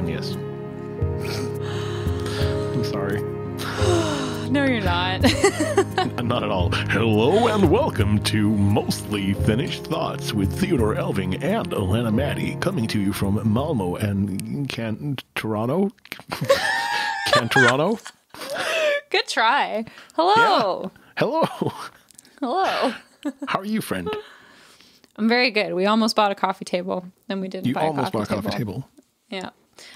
bueno. I mean, buen, yes. I'm sorry. No, you're not. Not at all. Hello and welcome to Mostly Finished Thoughts with Theodor Elfving and Alanna Matty, coming to you from Malmo and Can Toronto. Can Toronto? Good try. Hello. Hello. Hello. How are you, friend? I'm very good. We almost bought a coffee table, then we didn't You buy almost a coffee bought a coffee table. Yeah.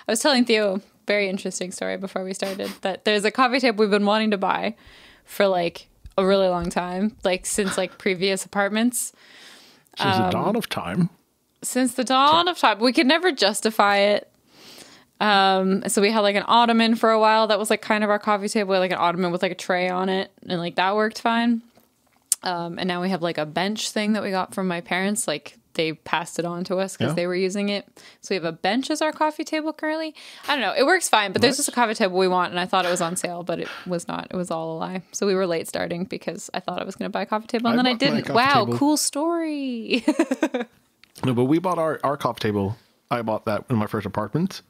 I was telling Theo a very interesting story before we started that there's a coffee table we've been wanting to buy for like a really long time, like since like previous apartments. Since Um, the dawn of time. Since the dawn of time. We could never justify it. Um, so we had like an ottoman for a while that was like kind of our coffee table, like an ottoman with like a tray on it, and like that worked fine. Um, and now we have like a bench thing that we got from my parents. Like they passed it on to us because Yeah. they were using it. So we have a bench as our coffee table currently. I don't know. It works fine, but there's just a coffee table we want, and I thought it was on sale, but it was not. It was all a lie. So we were late starting because I thought I was going to buy a coffee table, and I then I didn't. Wow, table. cool story. No, but we bought our, our coffee table. I bought that in my first apartment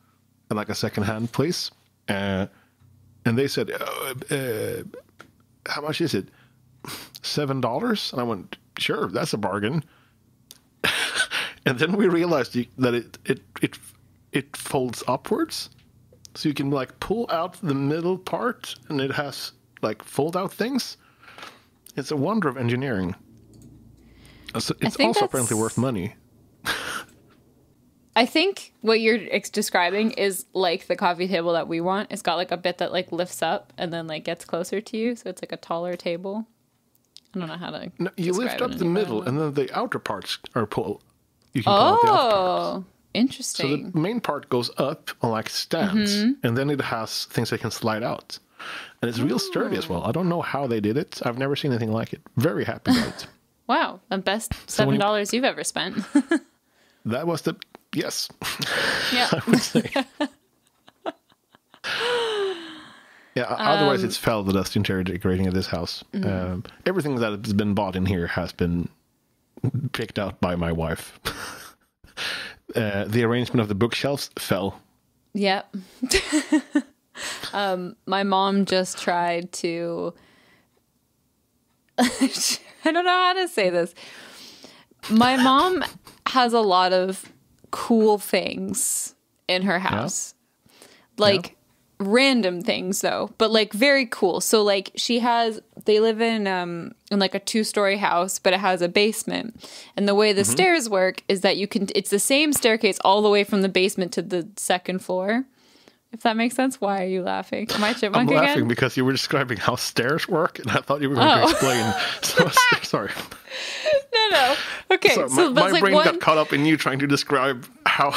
at like a secondhand place. Uh, and they said, uh, uh, How much is it? Seven dollars? And I went, Sure, that's a bargain. And then we realized you- that it, it, it, it folds upwards. So you can like pull out the middle part and it has like fold out things. It's a wonder of engineering. Uh, so it's also that's- apparently worth money. I think what you're describing is like the coffee table that we want. It's got like a bit that like lifts up and then like gets closer to you, so it's like a taller table. I don't know how to. No, you lift up the middle, and then the outer parts are pulled. You can out the parts. Oh, So interesting. the main part goes up on like stands, Mm-hmm. and then it has things that can slide out, and it's real sturdy as well. I don't know how they did it. I've never seen anything like it. Very happy about it. wow, the best seven you- dollars you've ever spent. That was the yes. yeah. I would say. Yeah, otherwise Um, it's fell the dust interior decorating of this house. Mm-hmm. Um, everything that has been bought in here has been picked out by my wife. uh, the arrangement of the bookshelves fell. Yep. um, my mom just tried to. I don't know how to say this. My mom has a lot of cool things in her house. Like random things though, but like very cool. So like she has they live in um in like a two-story house, but it has a basement. And the way the stairs work is that you can it's the same staircase all the way from the basement to the second floor. If that makes sense. Why are you laughing? Am I I'm laughing again? because you were describing how stairs work, and I thought you were going Oh. to explain. So, sorry. No, no. Okay, So so, my, my like brain one. got caught up in you trying to describe how.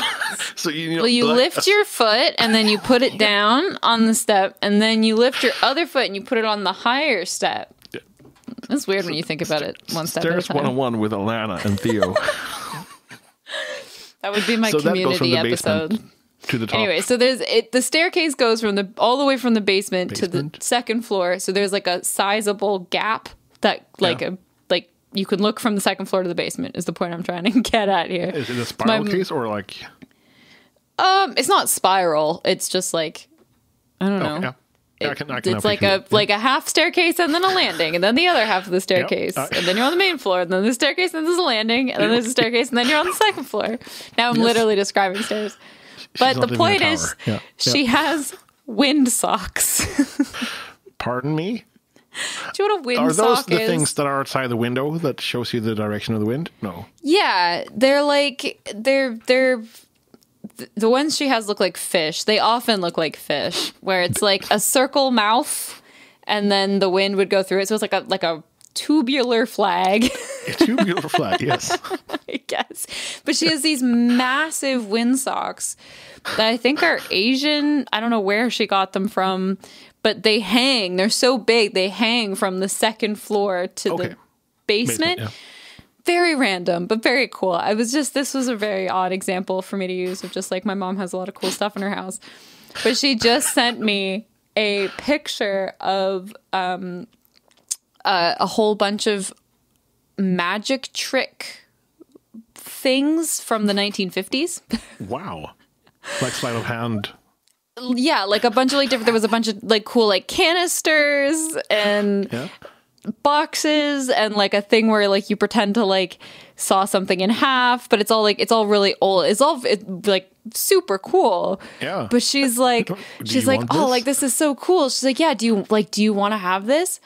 so you know, Well, you like, lift your foot and then you put it down on the step, and then you lift your other foot and you put it on the higher step. Yeah. It's weird when you think about it one step at a stairs time. 101 with Alanna and Theo. That would be my so that goes from community the episode. basement to the top. Anyway, so there's it. The staircase goes from the all the way from the basement, to the second floor. So there's like a sizable gap that like Yeah. a like you can look from the second floor to the basement. Is the point I'm trying to get at here? Is it a spiral my- case or like? Um, it's not spiral. It's just like I don't know. Oh, yeah. Yeah, I can, I can it's like a it. like a half staircase and then a landing and then the other half of the staircase Uh, and then you're on the main floor and then the staircase and then there's a landing and then there's a staircase and then you're on the second floor. Now I'm Yes. literally describing stairs. But the living in a point is Yeah, she yeah. has wind socks. Pardon me. Do you know what a wind Are those the is? things that are outside the window that shows you the direction of the wind? No. Yeah, they're like they're they're the ones she has look like fish. They often look like fish, where it's like a circle mouth, and then the wind would go through it. So it's like a like a tubular flag, A tubular flag, yes. I guess. But she has these massive wind socks that I think are Asian. I don't know where she got them from, but they hang. They're so big. They hang from the second floor to Okay. the basement. yeah. very random, but very cool. I was just this was a very odd example for me to use of just like my mom has a lot of cool stuff in her house. But she just sent me a picture of um uh, a whole bunch of magic trick things from the 1950s. Wow. like sleight of hand. yeah, like a bunch of like different. There was a bunch of like cool like canisters and Yeah. boxes and like a thing where like you pretend to like saw something in half, but it's all like it's all really old. It's all it, like super cool. Yeah. But she's like, she's like, oh, this? like this is so cool. She's like, yeah. Do you like? Do you want to have this?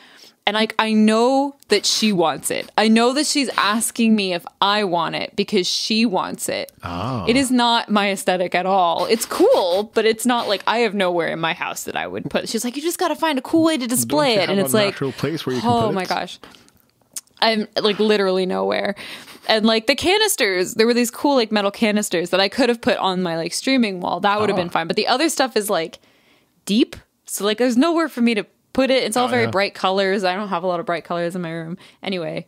And like, I know that she wants it. I know that she's asking me if I want it because she wants it. Ah. It is not my aesthetic at all. It's cool, but it's not like I have nowhere in my house that I would put. She's like, you just got to find a cool way to display it, and it's like, natural place where you can oh my it? gosh, I'm like literally nowhere. And like the canisters, there were these cool like metal canisters that I could have put on my like streaming wall. That would have Ah. been fine. But the other stuff is like deep, so like there's nowhere for me to put it. It's all Oh, very yeah. bright colors. I don't have a lot of bright colors in my room anyway.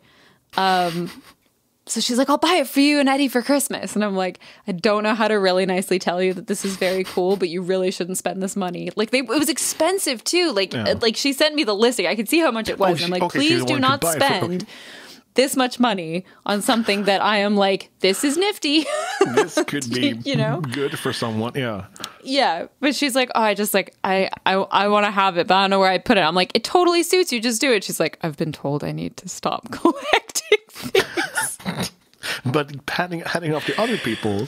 Um, so she's like, I'll buy it for you and Eddie for Christmas. And I'm like, I don't know how to really nicely tell you that this is very cool, but you really shouldn't spend this money. Like they, it was expensive too. Like, Yeah. uh, like she sent me the listing. I could see how much it was. she- I'm like, okay, please do not buy it for- spend this much money on something that I am like, this is nifty. This could be You know? good for someone. Yeah. yeah. But she's like, oh, I just like, I, I, I want to have it, but I don't know where I put it. I'm like, it totally suits you. Just do it. She's like, I've been told I need to stop collecting things. But handing, handing off to other people,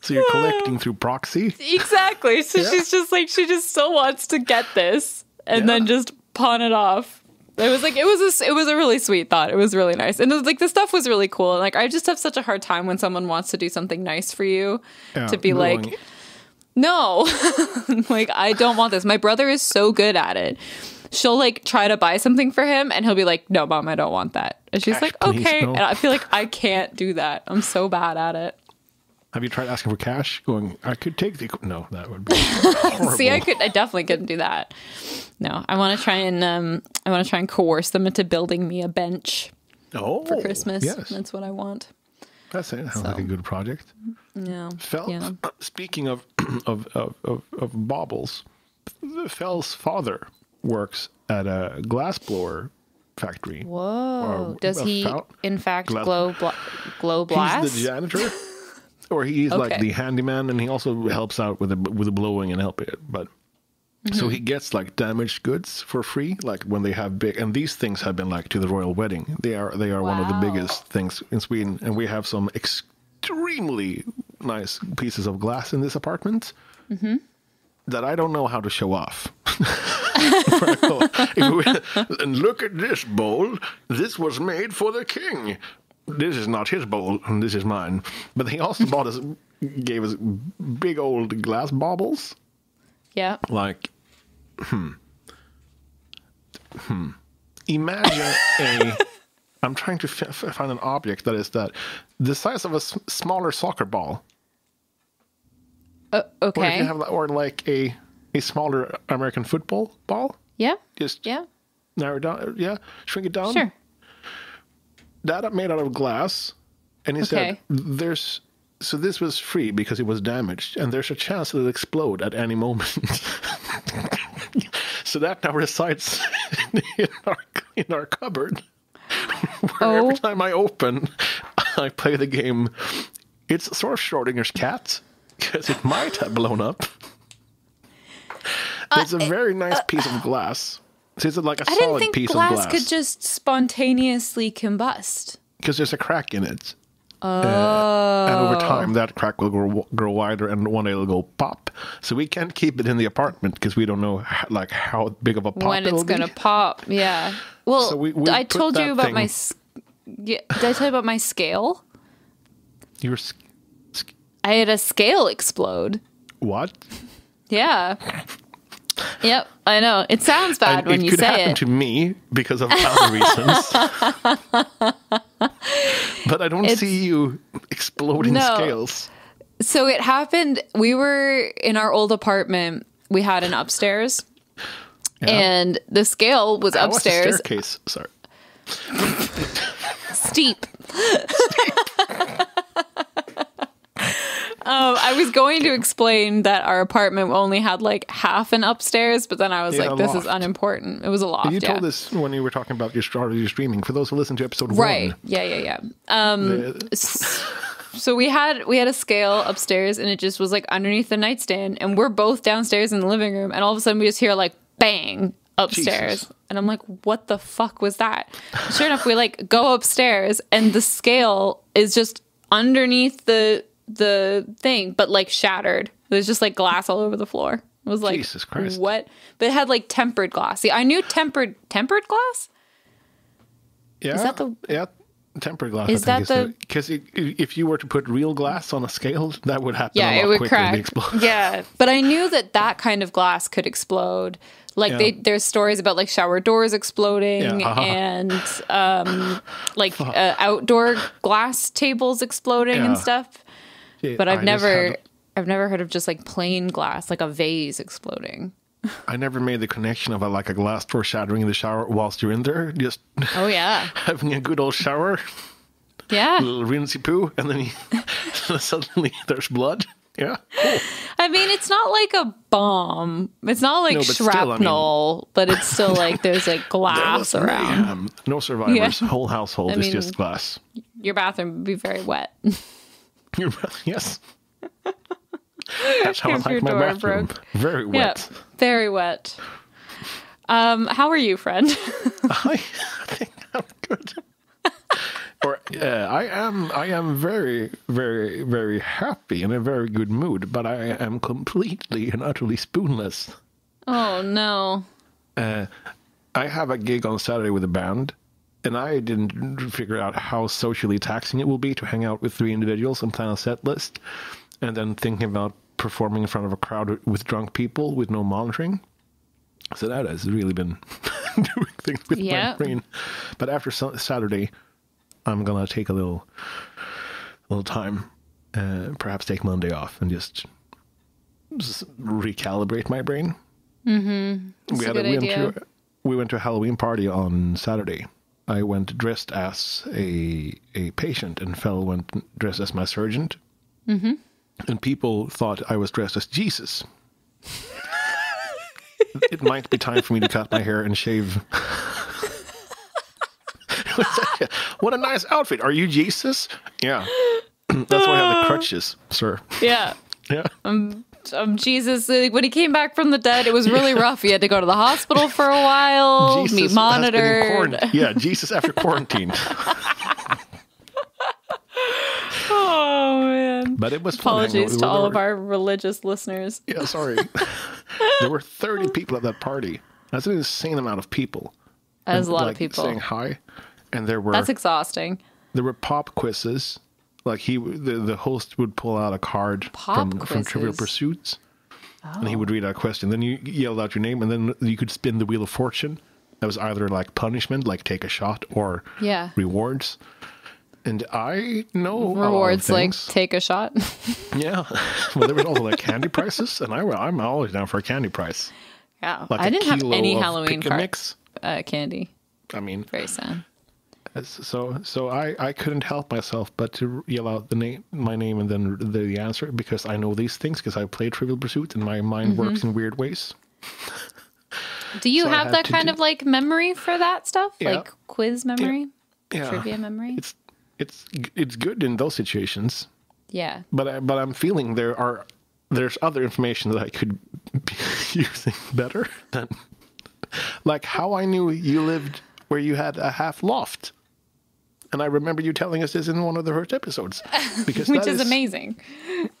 so you're collecting through proxy. exactly. So Yeah. she's just like, she just still wants to get this and Yeah. then just pawn it off. It was like it was a it was a really sweet thought. It was really nice, and it was like the stuff was really cool. And like I just have such a hard time when someone wants to do something nice for you Yeah, to be like, no, like I don't want this. My brother is so good at it. She'll like try to buy something for him, and he'll be like, "No, mom, I don't want that." And she's like, "Okay." no. And I feel like I can't do that. I'm so bad at it. Have you tried asking for cash? Going, I could take the. No, that would be horrible. See, I could, I definitely couldn't do that. No, I want to try and, um, I want to try and coerce them into building me a bench oh, for Christmas. Yes, That's what I want. that's it. Sounds like a good project. Yeah. Fel, yeah. speaking of, of, of, of, of baubles, Fell's father works at a glassblower factory. Whoa. Does he, in fact, glow, glow blast? He's the janitor, or he's like the handyman, and he also helps out with the with the blowing and help it. But Mm-hmm. so he gets like damaged goods for free, like when they have big. And these things have been like to the royal wedding. They are they are one of the biggest things in Sweden, and we have some extremely nice pieces of glass in this apartment. Mm-hmm. That I don't know how to show off. We- and look at this bowl. This was made for the king. This is not his bowl, and this is mine. But he also bought us, gave us big old glass baubles. yeah. Like, hmm, hmm. Imagine a. I'm trying to find an object that is that the size of a s- smaller soccer ball, Uh, or if okay. you have, or like a a smaller American football ball. yeah. Just Yeah. narrow down. Yeah, shrink it down. Sure. That made out of glass and he said there's so this was free because it was damaged and there's a chance it'll explode at any moment. So that now resides in our in our cupboard where Oh. every time i open i play the game. It's sort of schrodinger's cat because it might have blown up. Uh, it's a very nice uh, piece of glass so it's like a Uh, I didn't solid think piece glass, of glass could just spontaneously combust. because there's a crack in it. Oh. And over time, that crack will grow, grow wider, and one day it'll go pop. So we can't keep it in the apartment because we don't know h- like how big of a pop when it's gonna pop. Yeah. Well, So we- we I told you about thing- my. Yeah, did I tell you about my scale? You're I had a scale explode. what? Yeah. Yep, I know. It sounds bad And when it you could say happen it. to me because of other reasons. but I don't It's- see you exploding No. scales. So it happened. We were in our old apartment. We had an upstairs, Yeah. and the scale was How was upstairs, staircase. Sorry. steep. Um, I was going to explain that our apartment only had like half an upstairs, but then I was Yeah, like, "This is unimportant." It was a loft. You yeah. told us when you were talking about your your streaming. For those who listen to episode one, right? one, Yeah, yeah, yeah. Um, the- so we had we had a scale upstairs and it just was like underneath the nightstand and we're both downstairs in the living room and all of a sudden we just hear like bang upstairs Jesus. and I'm like what the fuck was that sure enough we like go upstairs and the scale is just underneath the the thing but like shattered It was just like glass all over the floor it was like Jesus Christ. what but it had like tempered glass see I knew tempered tempered glass Yeah. Is that the- yeah? Tempered glass. Is I think that is the- because if you were to put real glass on a scale, that would happen. yeah a lot it would crack explode. yeah but i knew that that kind of glass could explode like Yeah. they there's stories about like shower doors exploding Yeah. Uh-huh. and um like uh, outdoor glass tables exploding Yeah. and stuff but i've I never had- i've never heard of just like plain glass like a vase exploding I never made the connection of a, like a glass door shattering in the shower whilst you're in there, just oh yeah having a good old shower, yeah little rinsey poo, and then you, suddenly there's blood. Yeah. Cool. i mean it's not like a bomb it's not like No, but still, I mean- shrapnel but it's still like there's like glass around mayhem. No survivors. Yeah. Whole household I is mean- just glass. your bathroom would be very wet yes. That's how I like my door bathroom. broke. Very Yeah, wet. very wet. Um, how are you, friend? I think I'm good. or uh, I am I am very very very happy in a very good mood, but I am completely and utterly spoonless. oh no. Uh, I have a gig on Saturday with a band, and I didn't figure out how socially taxing it will be to hang out with three individuals and plan a set list, and then thinking about performing in front of a crowd with drunk people with no monitoring. So that has really been doing things with Yeah. my brain. But after Sa- Saturday, I'm gonna take a little, little time, uh, perhaps take Monday off and just, just recalibrate my brain That's we a had good we went to we went to a Halloween party on Saturday. I went dressed as a a patient, and Fell went dressed as my surgeon. Mm-hmm. And people thought I was dressed as Jesus. it might be time for me to cut my hair and shave. It was like, what a nice outfit! Are you Jesus? Yeah, that's why I have the crutches, sir. Yeah. Yeah. Um, Jesus, like, when he came back from the dead, it was really rough. He had to go to the hospital for a while, Jesus be has been in monitored. Yeah, Jesus after quarantine. Oh man. But it was fun Apologies with- to all of our religious listeners. Yeah, sorry. there were 30 people at that party. That's an insane amount of people. That is a lot like, of people. saying hi. And there were That's exhausting. there were pop quizzes. Like he, the, the host would pull out a card Pop from, from Trivial? Pursuits, and he would Oh. read out a question. Then you yelled out your name, and then you could spin the wheel of fortune. That was either like punishment, like take a shot, or Yeah. rewards. And I know a lot of Rewards like take a shot. Yeah, well, there was also like candy prices, and I, I'm always down for a candy price. yeah. Like I didn't have any Halloween car- mix. uh, candy. I mean, Very sad. So so I, I couldn't help myself but to yell out the name, my name, and then the, the answer because I know these things because I play Trivial Pursuit and my mind Mm-hmm. works in weird ways. Do you So have that kind do- of like memory for that stuff? Yeah. Like quiz memory? Yeah, Trivia memory? it's it's it's good in those situations, Yeah. but I, but I'm feeling there are there's other information that I could be using better than like how I knew you lived where you had a half loft. And I remember you telling us this in one of the first episodes. Because Which is amazing.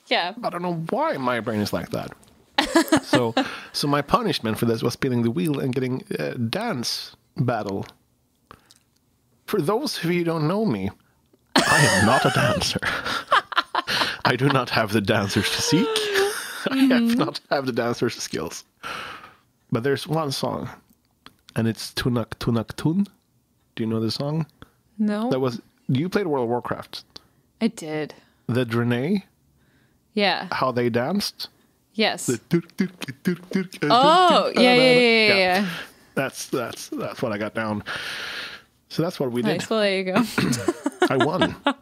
Yeah. I don't know why my brain is like that. so, so my punishment for this was spinning the wheel and getting a dance battle. For those of you who don't know me, I am not a dancer. I do not have the dancer's physique. I have mm-hmm. not have the dancer's skills. But there's one song, and it's Tunak Tunak Tun. Do you know the song? No. That was you played World of Warcraft. I did. The Draenei, Yeah. how they danced. Yes. The Oh, yeah, yeah, yeah, yeah, yeah. That's that's that's what I got down. So that's what we did. Nice. Well, there you go. I won.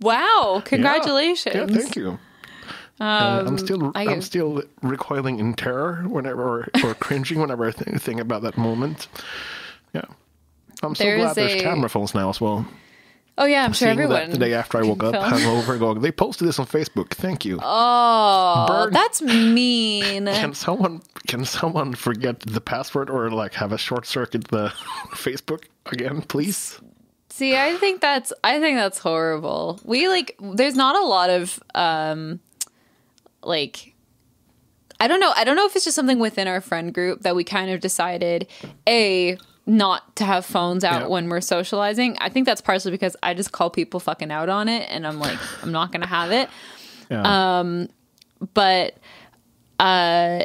wow. Congratulations. Yeah, thank you. Uh, I'm still I- I'm still recoiling in terror whenever or, or cringing whenever I think, think about that moment. Yeah. I'm so There glad there's a- camera phones now as well. Oh yeah, I'm sure everyone. the day after I woke up, film. hungover, going, they posted this on Facebook. Thank you. Oh, Burn. that's mean. Can someone can someone forget the password or like have a short circuit the Facebook again, please? See, I think that's I think that's horrible. We like there's not a lot of um like I don't know, I don't know if it's just something within our friend group that we kind of decided a not to have phones out Yeah. when we're socializing. I think that's partially because I just call people fucking out on it and I'm like I'm not going to have it. Yeah. But uh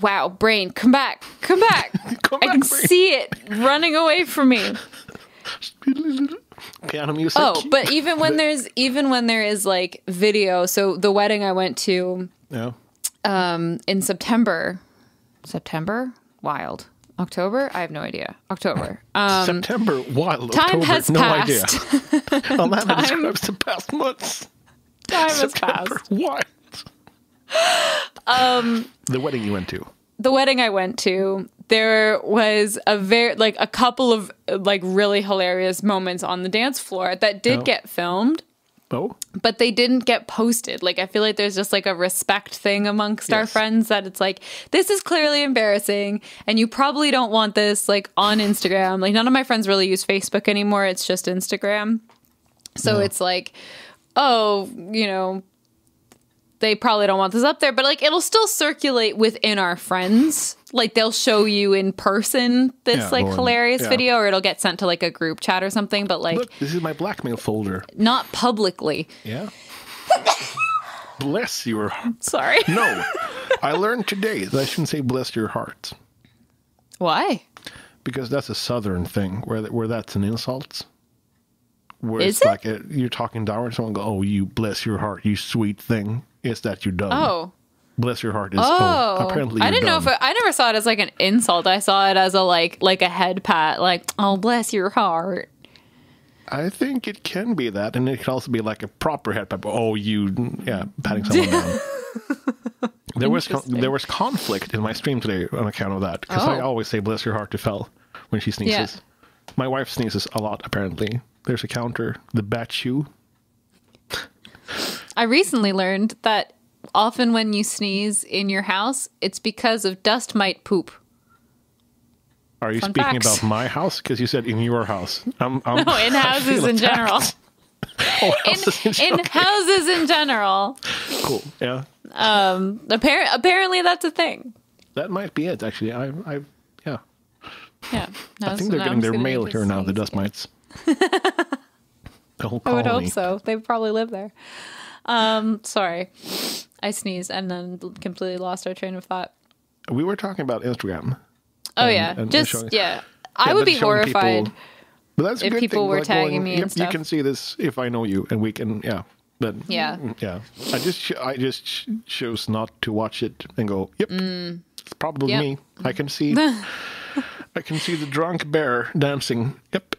wow, brain, come back. Come back. Come I can brain. see it running away from me. Piano music. Oh, but even when there's even when there is like video, so the wedding I went to yeah. in September, September, wild, October, I have no idea, October. Um, September, wild time October, has no passed. idea. Amanda describes the past months. time has September, passed. What? Um, the wedding you went to. The wedding I went to, there was a very like a couple of like really hilarious moments on the dance floor that did Oh. get filmed. Oh, but they didn't get posted. Like I feel like there's just like a respect thing amongst our friends that it's like this is clearly embarrassing and you probably don't want this like on Instagram. Like none of my friends really use Facebook anymore. It's just Instagram. So No. it's like oh, you know, they probably don't want this up there, but like it'll still circulate within our friends. Like they'll show you in person this Yeah, like hilarious yeah. video or it'll get sent to like a group chat or something, but like look, this is my blackmail folder. not publicly. Yeah. bless your heart. Sorry. No, I learned today that I shouldn't say bless your heart Why? because that's a southern thing where where that's an insult. Where Is it's it? like a, you're talking down to someone, go, oh, you bless your heart, you sweet thing. It's that you're dumb. Oh. bless your heart is Oh, oh, apparently I didn't know if it, I never saw it as like an insult. I saw it as a like like a head pat, like oh bless your heart. I think it can be that, and it can also be like a proper head pat. Oh, you, yeah, patting someone down. There was there was conflict in my stream today on account of that because I Oh. always say "bless your heart" to Fel when she sneezes. My wife sneezes a lot. Apparently, there's a counter. The bat shoe. I recently learned that often when you sneeze in your house, it's because of dust mite poop. Are you Fun speaking facts. about my house? Because you said in your house. I'm, I'm, No, in houses in general. Oh, In, houses in, in okay, houses in general. cool. Yeah, Um. Appar- apparently that's a thing. that might be it. Actually, I, I, yeah. Yeah. I think they're getting their mail here now. The dust mites. the whole I would hope so. They probably live there. Um, sorry. I sneezed and then completely lost our train of thought. We were talking about Instagram. Oh And- yeah, and just showing- yeah. I Yeah, would be horrified. people- but that's a if people thing, were like tagging going, me and "Yep, You can see this if I know you, and we can, yeah. But Yeah. mm, yeah. I just, I just chose not to watch it and go. Yep, it's probably Mm. Yep. me. I can see, I can see the drunk bear dancing. Yep.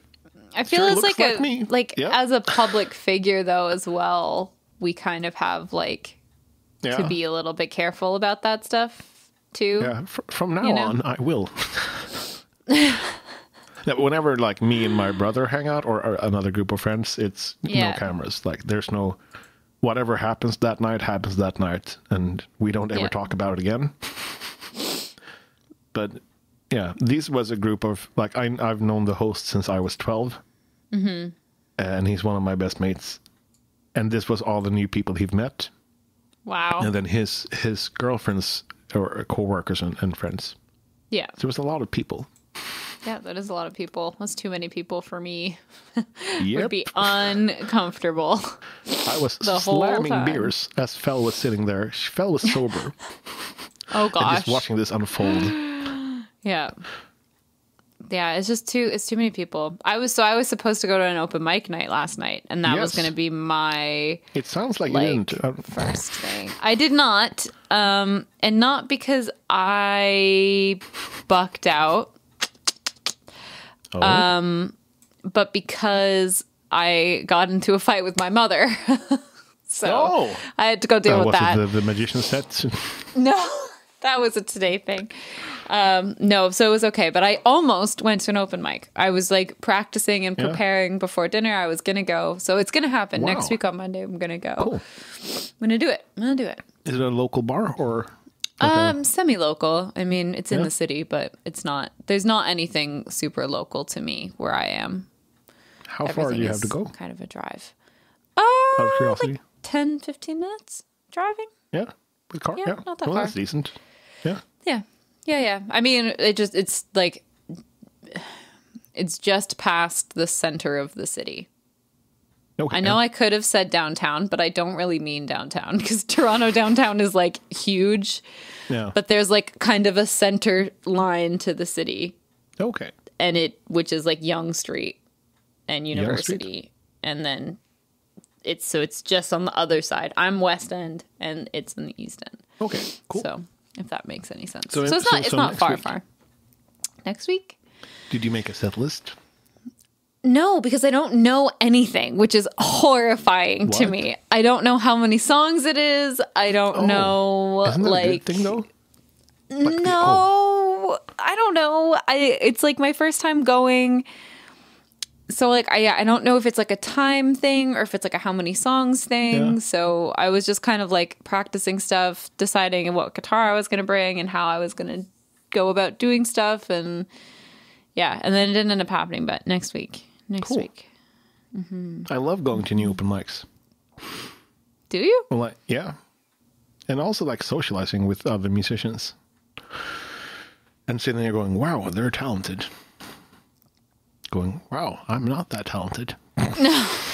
I feel Sure it's like, like a me. like Yeah. as a public figure though as well. We kind of have like Yeah. to be a little bit careful about that stuff too. Yeah, fr- from now You know? on, I will. that whenever like me and my brother hang out or, or another group of friends, it's Yeah. no cameras. Like there's no whatever happens that night happens that night, and we don't ever Yeah. talk about it again. but yeah, this was a group of like I I've known the host since I was 12 Mm-hmm. and he's one of my best mates. And this was all the new people he've met, Wow. and then his his girlfriends or co-workers and, and friends. yeah. There was a lot of people. Yeah, that is a lot of people. That's too many people for me. Yep. Would be uncomfortable. I was slamming beers as Fel was sitting there. Fel was sober Oh and gosh. just watching this unfold. Yeah. Yeah, it's just too it's too many people. I was so I was supposed to go to an open mic night last night and that was going to be my It sounds like, Like, you didn't. First thing. I did not um and not because I bucked out, oh, Um, but because I got into a fight with my mother. so Oh. I had to go deal Uh, with that. it the, the magician set? No, that was a today thing. Um, no, so it was okay, but I almost went to an open mic. I was like practicing and Yeah. preparing before dinner. I was gonna go, so it's gonna happen Wow. next week on Monday. I'm gonna go. Cool. I'm gonna do it. I'm gonna do it. Is it a local bar or? like a- Um, semi-local. I mean, it's in Yeah. the city, but it's not. There's not anything super local to me where I am. how far do you have to go? Kind of a drive. Uh, Out of curiosity. like 10, 15 minutes driving. Yeah, with car. Yeah, Yeah, not that well, far. that's decent. Yeah. Yeah. Yeah, yeah. I mean, it just it's like it's just past the center of the city. Okay. I know I could have said downtown, but I don't really mean downtown because Toronto downtown is like huge, Yeah. but there's like kind of a center line to the city okay. and it which is like Yonge Street and? University and then it's so it's just on the other side. I'm West End and it's in the East End. Okay. Cool. So, if that makes any sense. So So, it's so- not it's so not far week? far. Next week? Did you make a set list? No, because I don't know anything, which is horrifying to me. I don't know how many songs it is. I don't Oh, know Isn't that a like good thing though? Like the- no, oh, I don't know. I it's like my first time going. So like I I don't know if it's like a time thing or if it's like a how many songs thing. Yeah. So I was just kind of like practicing stuff, deciding what guitar I was going to bring and how I was going to go about doing stuff and yeah, and then it didn't end up happening, but next week. Next Cool. week. Mm-hmm. I love going to new open mics. Do you? Well, like, yeah, and also like socializing with other musicians, and sitting there going, "Wow, they're talented." Going, "Wow, I'm not that talented."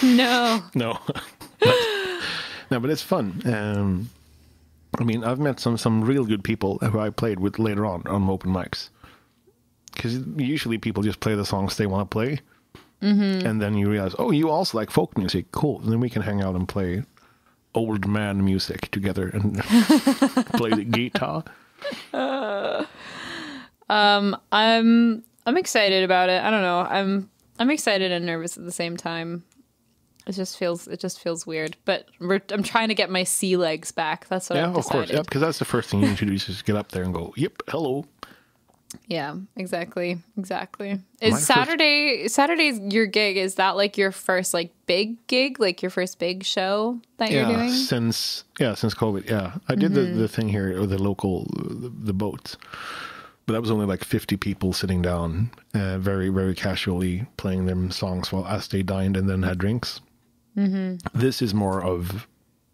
No. No, But- no, but it's fun. Um, I mean, I've met some some real good people who I played with later on on open mics. Because usually people just play the songs they want to play, Mm-hmm. and then you realize, oh, you also like folk music. Cool. And then we can hang out and play old man music together and play the guitar. Um, I'm I'm excited about it. I don't know. I'm I'm excited and nervous at the same time. It just feels it just feels weird. But we're, I'm trying to get my sea legs back. That's what Yeah, I've of course. decided. Yeah, because that's the first thing you need to do is just get up there and go, yep, hello. Yeah, exactly, exactly. My Is first- Saturday Saturday's your gig? Is that like your first like big gig, like your first big show that you're doing? since yeah, since COVID. Yeah, I did Mm-hmm. the, the thing here or the local the, the boat, but that was only like fifty people sitting down, uh, very very casually playing them songs while as they dined and then had drinks. Mm-hmm. This is more of.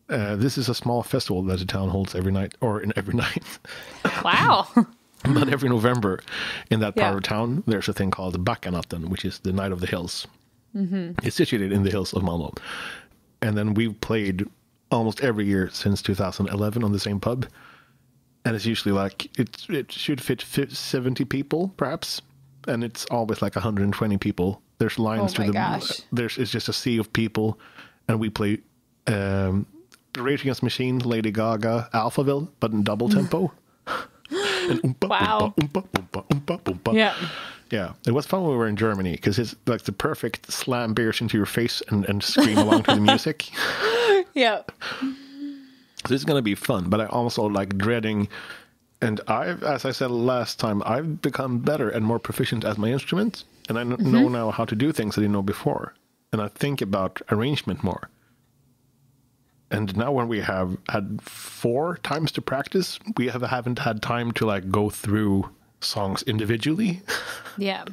Uh, this is a small festival that the town holds every night, or in every night, Wow. but every November, in that part Yeah. of town, there's a thing called Backanatten, which is the Night of the Hills. It's situated in the hills of Malmo. And then we've played almost every year since 2011 on the same pub. And it's usually like, it, it should fit fi- 70 people, perhaps. And it's always like 120 people. There's lines Oh to my the. gosh. There's It's just a sea of people. And we play um, Rage Against Machine, Lady Gaga, Alphaville, but in double tempo. and oompa, Wow. oompa, oompa, oompa, oompa. yeah. Yeah, it was fun when we were in Germany because it's like the perfect slam beers into your face and, and scream along to the music. Yeah. So it's going to be fun, but I also like dreading. And I've, as I said last time, I've become better and more proficient as my instrument, and I kn- know mm-hmm. now how to do things I didn't know before, and I think about arrangement more. And now when we have had four times to practice, we have haven't had time to like go through songs individually. Yeah.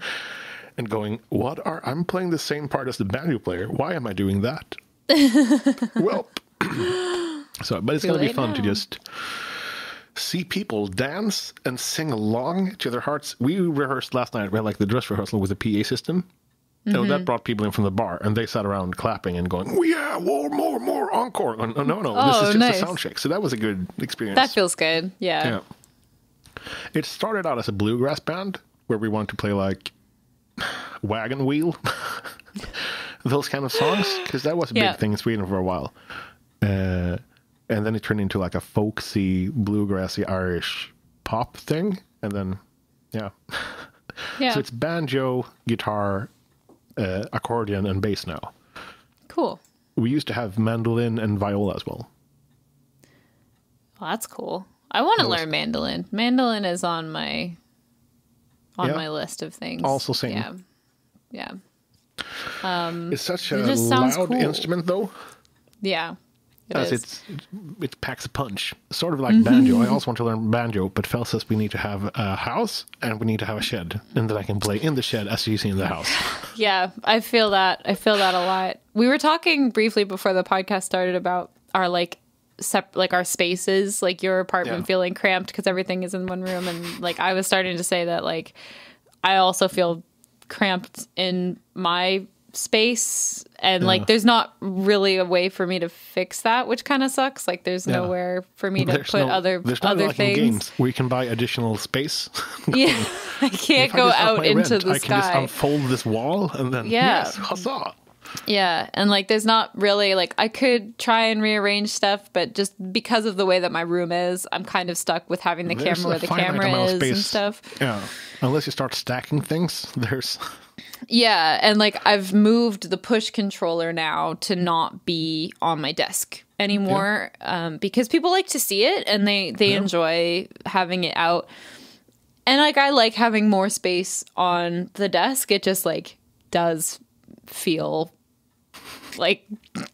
and going, "What are I'm playing the same part as the banjo player? Why am I doing that?" well, so but it's Too gonna be fun to just see people dance and sing along to their hearts. We rehearsed last night. We had like the dress rehearsal with a PA system. Mm-hmm. that brought people in from the bar, and they sat around clapping and going, "Oh yeah, more, more, more encore!" And, no, no, no, this Oh, is just nice. a sound check. So that was a good experience. That feels good. Yeah. Yeah. It started out as a bluegrass band where we wanted to play like Wagon Wheel, those kind of songs, because that was a Yeah. big thing in Sweden for a while. Uh, and then it turned into like a folksy, bluegrassy Irish pop thing. And then, yeah. Yeah. So it's banjo, guitar, uh, accordion, and bass now. cool. We used to have mandolin and viola as well. Well, that's cool. I want to learn mandolin. Mandolin is on my on Yeah. my list of things. Also same. Yeah. Yeah. It's such It a just loud cool. instrument, though, Yeah. It as it's it packs a punch. Sort of like mm-hmm. banjo. I also want to learn banjo, but Fel says we need to have a house and we need to have a shed, and then I can play in the shed as you see in the house. Yeah, I feel that. I feel that a lot. We were talking briefly before the podcast started about our like sep- like our spaces, like your apartment Yeah. feeling cramped because everything is in one room and like I was starting to say that like I also feel cramped in my space and Yeah. like there's not really a way for me to fix that, which kind of sucks. Like there's Yeah. nowhere for me to put other there's not other like things. games where you can buy additional space. Yeah. I can't I go just out into rent, the I can just unfold this wall and then Yeah. yes, huzzah! Yeah, and like there's not really like I could try and rearrange stuff, but just because of the way that my room is, I'm kind of stuck with having the There's camera where the camera is and stuff. Yeah, unless you start stacking things, there's Yeah, and like I've moved the push controller now to not be on my desk anymore um, because people like to see it and they they Yeah. enjoy having it out. And like I like having more space on the desk. It just like does feel like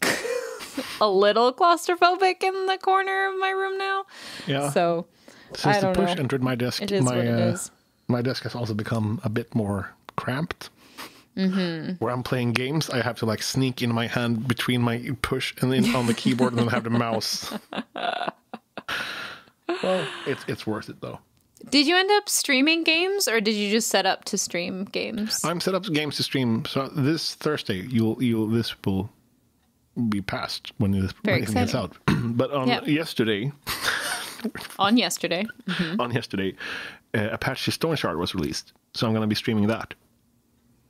a little claustrophobic in the corner of my room now. yeah. So Since I the push know. entered my desk, my uh, my desk has also become a bit more cramped. Mm-hmm. Where I'm playing games, I have to like sneak in my hand between my push and then on the keyboard, and then have the mouse. well, it's it's worth it though. Did you end up streaming games or did you just set up to stream games? I'm set up games to stream. So this Thursday, you'll you'll this will be passed when this when gets out. but on yesterday, On yesterday. on yesterday, uh, Apache Stoneshard was released. So I'm going to be streaming that.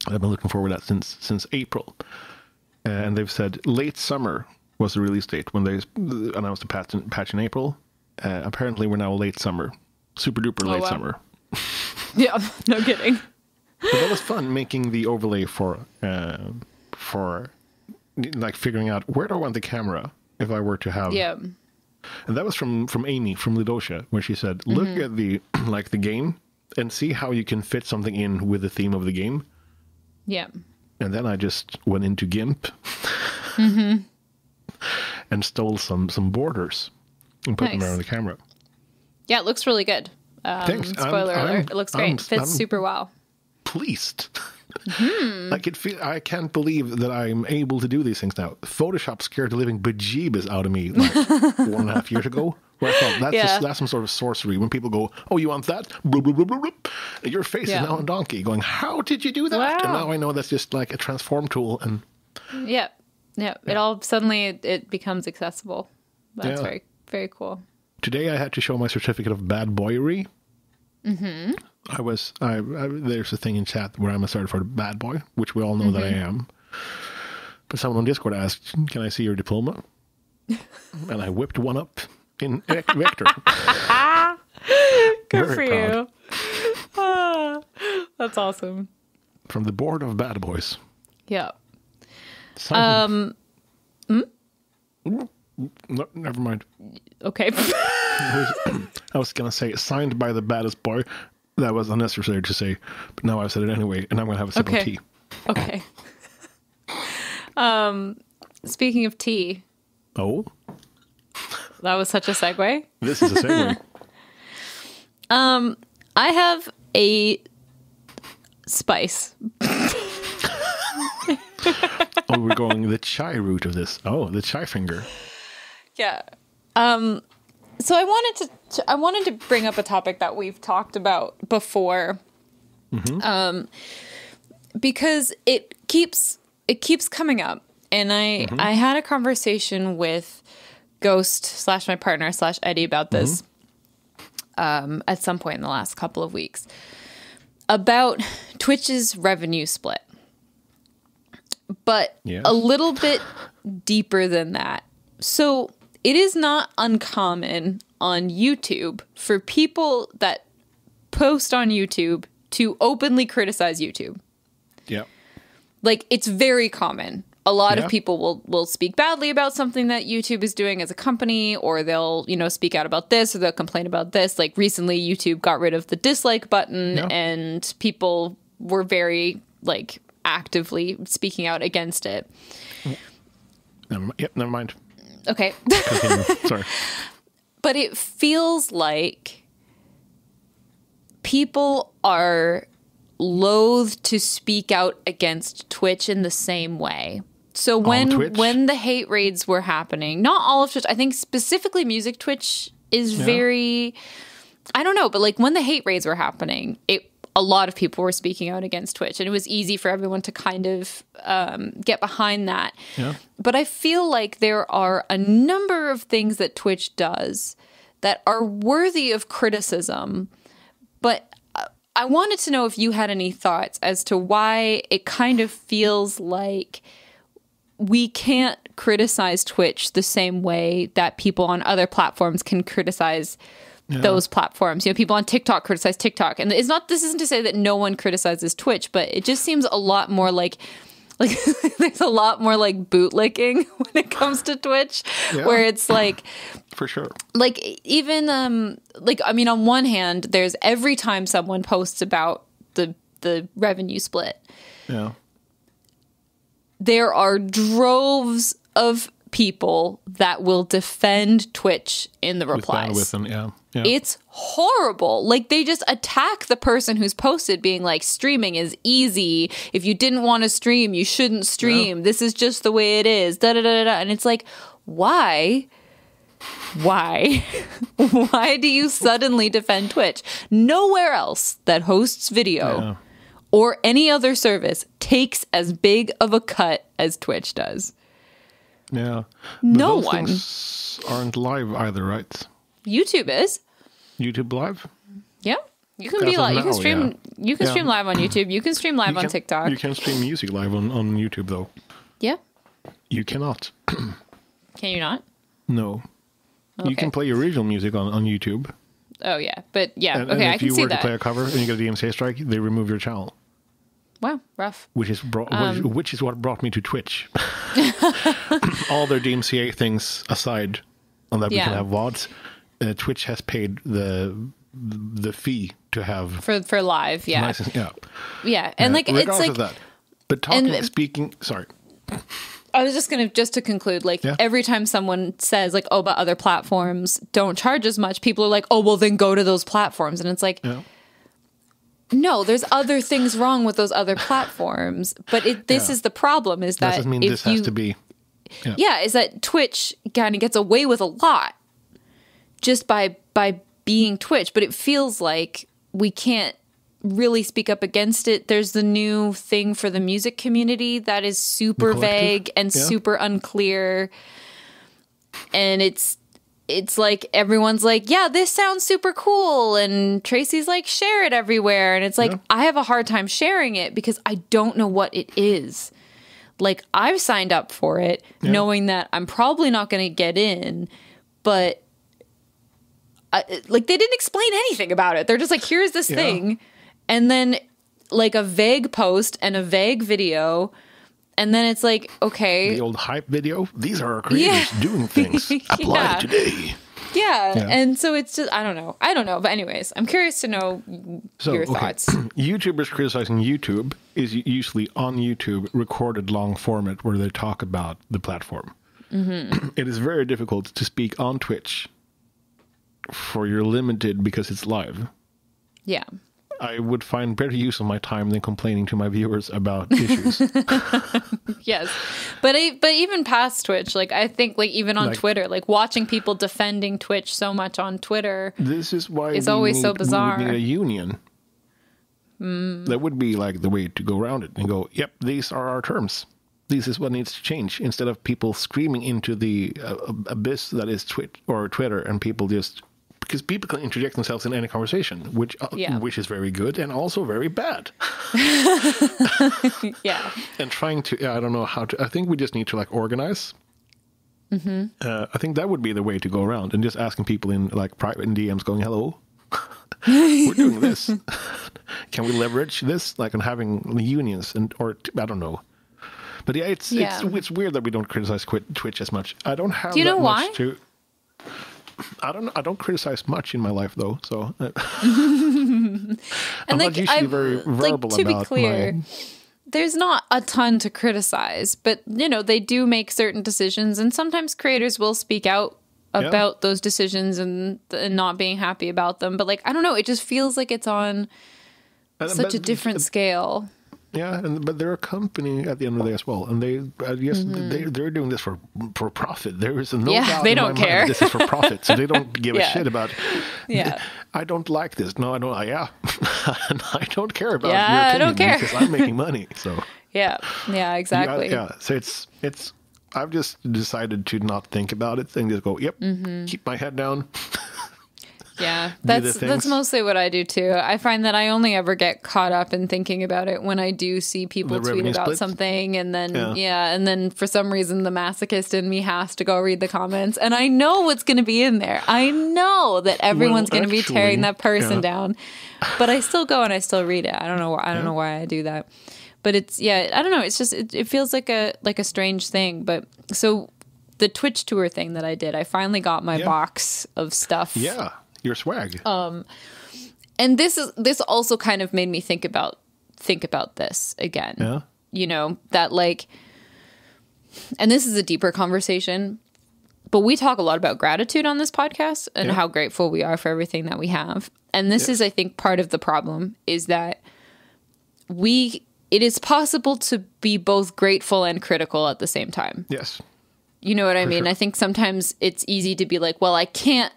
I've been looking forward to that since since April, and they've said late summer was the release date when they announced the patch in, patch in April. Uh, apparently, we're now late summer, super duper late wow. summer. Yeah, no kidding. But that was fun making the overlay for uh, for like figuring out where do I want the camera if I were to have Yeah. and that was from from Amy from Ludosha, where she said, "Look at the like the game and see how you can fit something in with the theme of the game." Yeah. And then I just went into GIMP and stole some some borders and put them around the camera. Yeah, it looks really good. Um, Thanks. I'm- Spoiler I'm- alert. It looks great. I'm- Fits I'm- super well. Pleased. Hmm. like it feel, I can't believe that I'm able to do these things now. Photoshop scared the living bejeebus out of me like one and a half years ago. Where I thought that's Yeah. just, that's some sort of sorcery. When people go, "Oh, you want that?" Bloop, bloop, bloop, bloop, bloop. Your face Yeah. is now a donkey. Going, "How did you do that?" And now I know that's just like a transform tool. And Yeah. Yeah. It all suddenly it, it becomes accessible. That's Yeah. very very cool. today I had to show my certificate of bad boyery. Mm-hmm. I was. I, I there's a thing in chat where I'm a certified bad boy, which we all know that I Mm-hmm. am. But someone on Discord asked, "Can I see your diploma?" and I whipped one up in Vec- Vector. Good Very for proud. you. Ah, that's awesome. from the board of bad boys. Yeah. Um no, never mind. okay. I was gonna say signed by the baddest boy. That was unnecessary to say, but now I've said it anyway, and I'm gonna have a sip of tea. okay. Um speaking of tea, Oh, that was such a segue. this is a segue. Um, I have a spice. oh, we're going the chai route of this. Oh, the chai finger. Yeah. Um so I wanted to, I wanted to bring up a topic that we've talked about before. Um because it keeps it keeps coming up and I I had a conversation with Ghost slash my partner slash Eddie about this um at some point in the last couple of weeks about Twitch's revenue split. But a little bit deeper than that. So it is not uncommon on YouTube for people that post on YouTube to openly criticize YouTube. Yeah. Like it's very common a lot Yeah. of people will will speak badly about something that YouTube is doing as a company, or they'll you know speak out about this, or they'll complain about this. Like recently, YouTube got rid of the dislike button, Yeah. and people were very like actively speaking out against it. Never, yep, never mind. Okay, Sorry. but it feels like people are loath to speak out against Twitch in the same way. So when when the hate raids were happening, not all of Twitch, I think specifically music Twitch is very I don't know, but like when the hate raids were happening, it a lot of people were speaking out against Twitch, and it was easy for everyone to kind of um, get behind that. Yeah. But I feel like there are a number of things that Twitch does that are worthy of criticism. But uh, I wanted to know if you had any thoughts as to why it kind of feels like we can't criticize Twitch the same way that people on other platforms can criticize those platforms. You know, people on TikTok criticize TikTok. And it's not this isn't to say that no one criticizes Twitch, but it just seems a lot more like like there's a lot more like bootlicking when it comes to Twitch Yeah. where it's like For sure. like even um like I mean on one hand there's every time someone posts about the the revenue split Yeah. there are droves of people that will defend Twitch in the With replies. bandwidth and yeah. Yeah. It's horrible. Like they just attack the person who's posted being like streaming is easy. If you didn't want to stream, you shouldn't stream. This is just the way it is. Da da da da. And it's like, why? Why? why do you suddenly defend Twitch? Nowhere else that hosts video Yeah. or any other service takes as big of a cut as Twitch does. yeah. No those one. aren't live either, right? YouTube is. YouTube live? Yeah. You can be like you can stream yeah. you can Yeah. stream live on YouTube. You can stream live You on TikTok. You can stream music live on, on YouTube though. Yeah. You cannot. Can you not? No. Okay. You can play your original music on, on YouTube. Oh yeah. But yeah, And, okay, and I if can you see were to play a cover and you get a DMCA strike, they remove your channel. Wow, rough. which is brought, Um, which, which is what brought me to Twitch. All their DMCA things aside, on that we Yeah. can have VODs. Uh, Twitch has paid the the fee to have For for live, yeah. license. Yeah, Yeah. And Yeah, like it's like that. But talking, and- speaking, sorry, I was just gonna just to conclude, like Yeah. every time someone says like, oh, but other platforms don't charge as much, people are like, oh, well, then go to those platforms, and it's like, yeah, no, there's other things wrong with those other platforms. But it, this Yeah. is the problem: is that doesn't mean if this you, has to be. yeah, is that Twitch kind of gets away with a lot just by by being Twitch, but it feels like we can't really speak up against it. There's the new thing for the music community that is super vague and Yeah. super unclear. And it's it's like everyone's like, "Yeah, this sounds super cool." And Tracy's like, "Share it everywhere." And it's like Yeah. I have a hard time sharing it because I don't know what it is like I've signed up for it Yeah. knowing that I'm probably not going to get in, but I, like they didn't explain anything about it. They're just like, here's this Yeah. thing, and then like a vague post and a vague video, and then it's like, okay, The old hype video. These are our creators Yeah. doing things. Apply Yeah. today. yeah. Yeah. and so it's just I don't know, I don't know, but anyways, I'm curious to know So, your okay. thoughts. YouTubers criticizing YouTube is usually on YouTube recorded long format where they talk about the platform. Mm-hmm. It is very difficult to speak on Twitch for you're limited because it's live. Yeah, I would find better use of my time than complaining to my viewers about issues. yes, but I, but even past Twitch, like I think like even on Like- Twitter, like watching people defending Twitch so much on Twitter. this is why It's always need, so we bizarre. need a union. That would be like the way to go around it and go, yep, these are our terms. This is what needs to change. Instead of people screaming into the uh, abyss that is Twitch or Twitter, and people just because people can interject themselves in any conversation, which uh, Yeah. which is very good and also very bad. Yeah, and trying to, I don't know how to. I think we just need to like organize. Mm-hmm. Uh, I think that would be the way to go around, and just asking people in like private in DMs, going, "Hello, we're doing this. Can we leverage this, like on having the unions and or I don't know." But yeah, it's Yeah. it's it's weird that we don't criticize quit Twitch as much. I don't have. Do you know why? To, I don't. I don't criticize much in my life though. So uh, and I'm like not usually I very like verbal to be about clear, my- there's not a ton to criticize, but you know they do make certain decisions, and sometimes creators will speak out Yeah. about those decisions and, and not being happy about them. But like I don't know, it just feels like it's on such a but- different scale. Yeah, and but they're a company at the end of the day as well, and they I guess they they're doing this for for profit. There is no Mm-hmm. Yeah, doubt they don't mind care. that This is for profit, so they don't give Yeah. a shit about. Yeah. I don't like this. No, I don't. I, yeah, I don't care about. Yeah, your I don't opinion care. because I'm making money. So Yeah, yeah, exactly. Yeah, yeah. So it's it's. I've just decided to not think about it and just go. Yep. Mm-hmm. Keep my head down. Yeah, that's that's mostly what I do too. I find that I only ever get caught up in thinking about it when I do see people The tweet about splits? something, and then Yeah. yeah. and then for some reason the masochist in me has to go read the comments, and I know what's going to be in there. I know that everyone's going to be tearing that person yeah. down, but I still go and I still read it. I don't know. I don't know why I do that, but it's yeah. I don't know. It's just it, it feels like a like a strange thing. But so the Twitch tour thing that I did, I finally got my Yeah. box of stuff Yeah, your swag. Oh, and this is this also kind of made me think about think about this again yeah. you know that like and this is a deeper conversation but we talk a lot about gratitude on this podcast and Yeah. how grateful we are for everything that we have and this is i think part of the problem is that we it is possible to be both grateful and critical at the same time Yes. you know what I mean? sure. I think sometimes it's easy to be like, well, I can't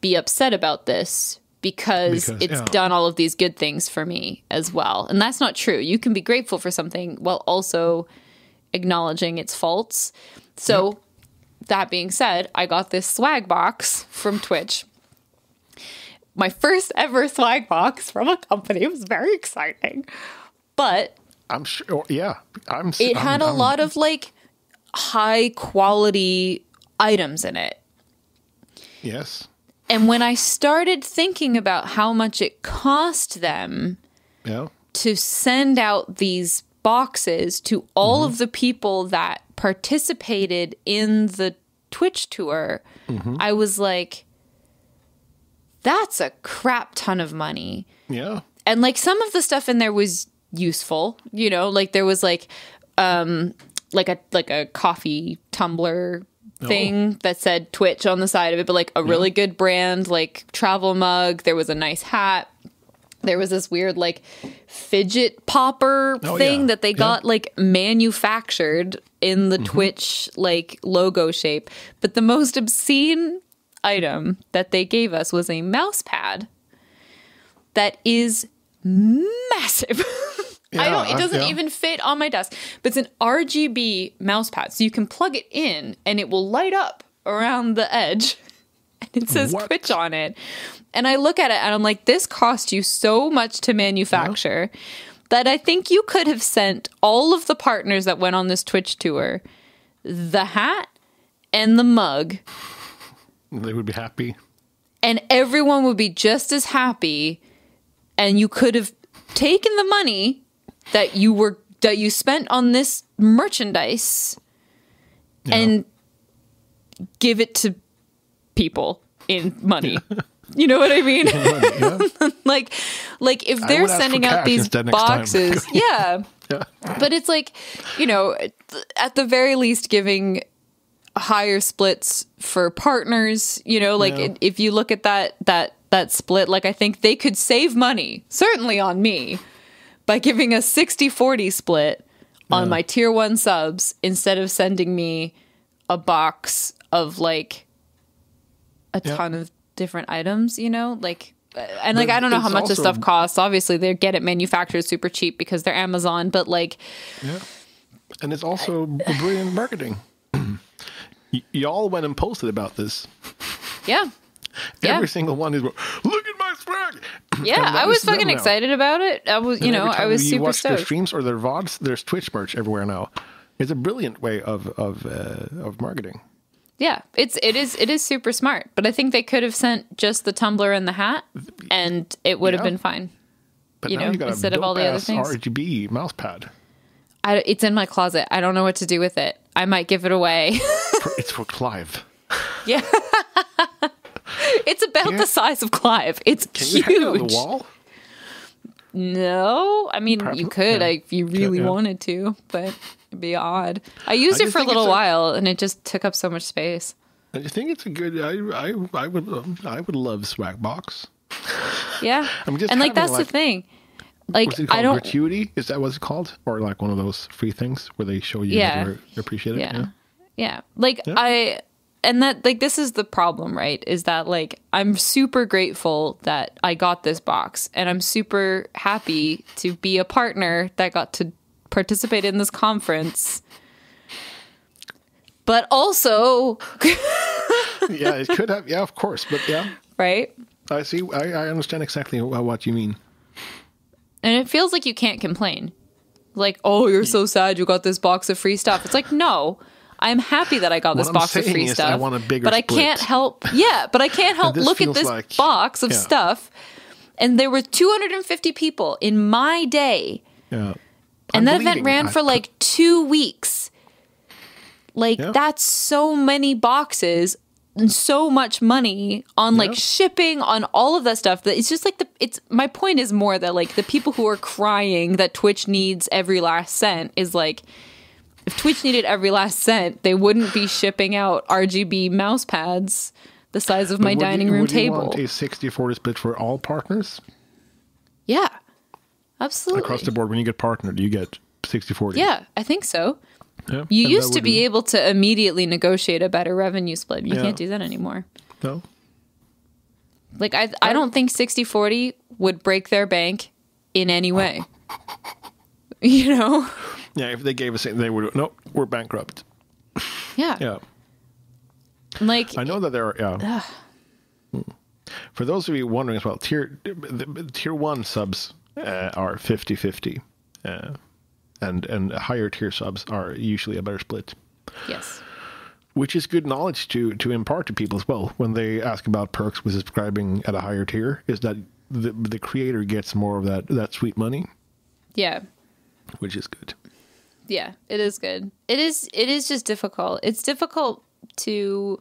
be upset about this because, Because, it's yeah. done all of these good things for me as well. And that's not true. You can be grateful for something while also acknowledging its faults. So, that being said, I got this swag box from Twitch. My first ever swag box from a company. It was very exciting. But I'm sure. Oh, yeah, I'm. it I'm- had a I'm- lot of like high quality items in it. Yes. And when I started thinking about how much it cost them Yeah. to send out these boxes to all Mm-hmm. of the people that participated in the Twitch tour, Mm-hmm. I was like, that's a crap ton of money Yeah. and like some of the stuff in there was useful you know like there was like um like a like a coffee tumbler thing that said twitch on the side of it but like a really good brand like travel mug there was a nice hat there was this weird like fidget popper Oh, thing yeah. that they Yeah. got like manufactured in the Mm-hmm. twitch like logo shape but the most obscene item that they gave us was a mouse pad that is massive. I don't. It doesn't yeah. even fit on my desk. But it's an RGB mouse pad, so you can plug it in, and it will light up around the edge, and it says What? Twitch on it. And I look at it, and I'm like, "This cost you so much to manufacture that I think you could have sent all of the partners that went on this Twitch tour the hat and the mug." They would be happy. and everyone would be just as happy and you could have taken the money that you were that you spent on this merchandise Yeah. and give it to people in money you know what i mean yeah. like like if they're would ask for sending out these instead next time. boxes yeah yeah. but it's like you know at the very least giving higher splits for partners you know like it- if you look at that that that split like i think they could save money certainly on me by giving a 60-40 split on my tier 1 subs instead of sending me a box of like a Yeah. ton of different items you know like uh, and like But i don't know how much this stuff costs obviously they get it manufactured super cheap because they're amazon but like Yeah. And it's also brilliant marketing. Y'all went and posted about this. yeah Yeah. Every single one is, look at my swag. Yeah, I was fucking excited about it. I was, you And know, I was you super watch their stoked. streams or their VODs, there's Twitch merch everywhere now. It's a brilliant way of of uh, of marketing. Yeah, it's it is it is super smart. But I think they could have sent just the tumbler and the hat, and it would have been fine. But You now know, you got instead a of all the other dope-ass things. RGB mouse pad. I, it's in my closet. I don't know what to do with it. I might give it away. For- it's for Clive. yeah. it's about Yeah. the size of Clive. It's Can you hang it on the wall? No, I mean Perhaps- you could yeah. if you really yeah. wanted to, but it'd be odd. I used I it for a little it's a- while, and it just took up so much space. I think it's a good. I I I would um, I would love Swagbox. Yeah, I'm just and like that's like- the thing. Like What's it called? I don't. Gratuity? Is that what it's called? Or like one of those free things where they show you Yeah. you're you appreciate it? yeah yeah like i and that like this is the problem right is that like i'm super grateful that i got this box and i'm super happy to be a partner that got to participate in this conference but also yeah, it could have. Yeah, of course. But yeah, right I see. I, I understand exactly what you mean. and it feels like you can't complain like oh you're mm. so sad you got this box of free stuff it's like no i'm happy that i got this box of free stuff I want a bigger but i split. can't help yeah but i can't help look at this like- box of yeah. stuff and there were 250 people in my day Yeah. and that event ran I- for like two weeks like Yeah. that's so many boxes and so much money on like Yeah. shipping on all of that stuff that it's just like the it's my point is more that like the people who are crying that twitch needs every last cent is like if twitch needed every last cent they wouldn't be shipping out rgb mouse pads the size of my Would you- dining room would you table want a 60-40 split for all partners yeah absolutely across the board. When you get partnered, you get 60-40. yeah i think so Yeah. You And used to be able to immediately negotiate a better revenue split. You Yeah. can't do that anymore. No. Like I I don't think 60/40 would break their bank in any way. You know? Yeah, if they gave us, they would. No, we're bankrupt. Yeah. Yeah. Like I know that there are. Yeah. For those of you wondering as well, tier the, tier one subs uh, are 50-50. Uh, and and higher tier subs are usually a better split, yes. which is good knowledge to to impart to people as well when they ask about perks with subscribing at a higher tier. Is that the the creator gets more of that that sweet money, Yeah. which is good. Yeah, it is good. It is it is just difficult. It's difficult to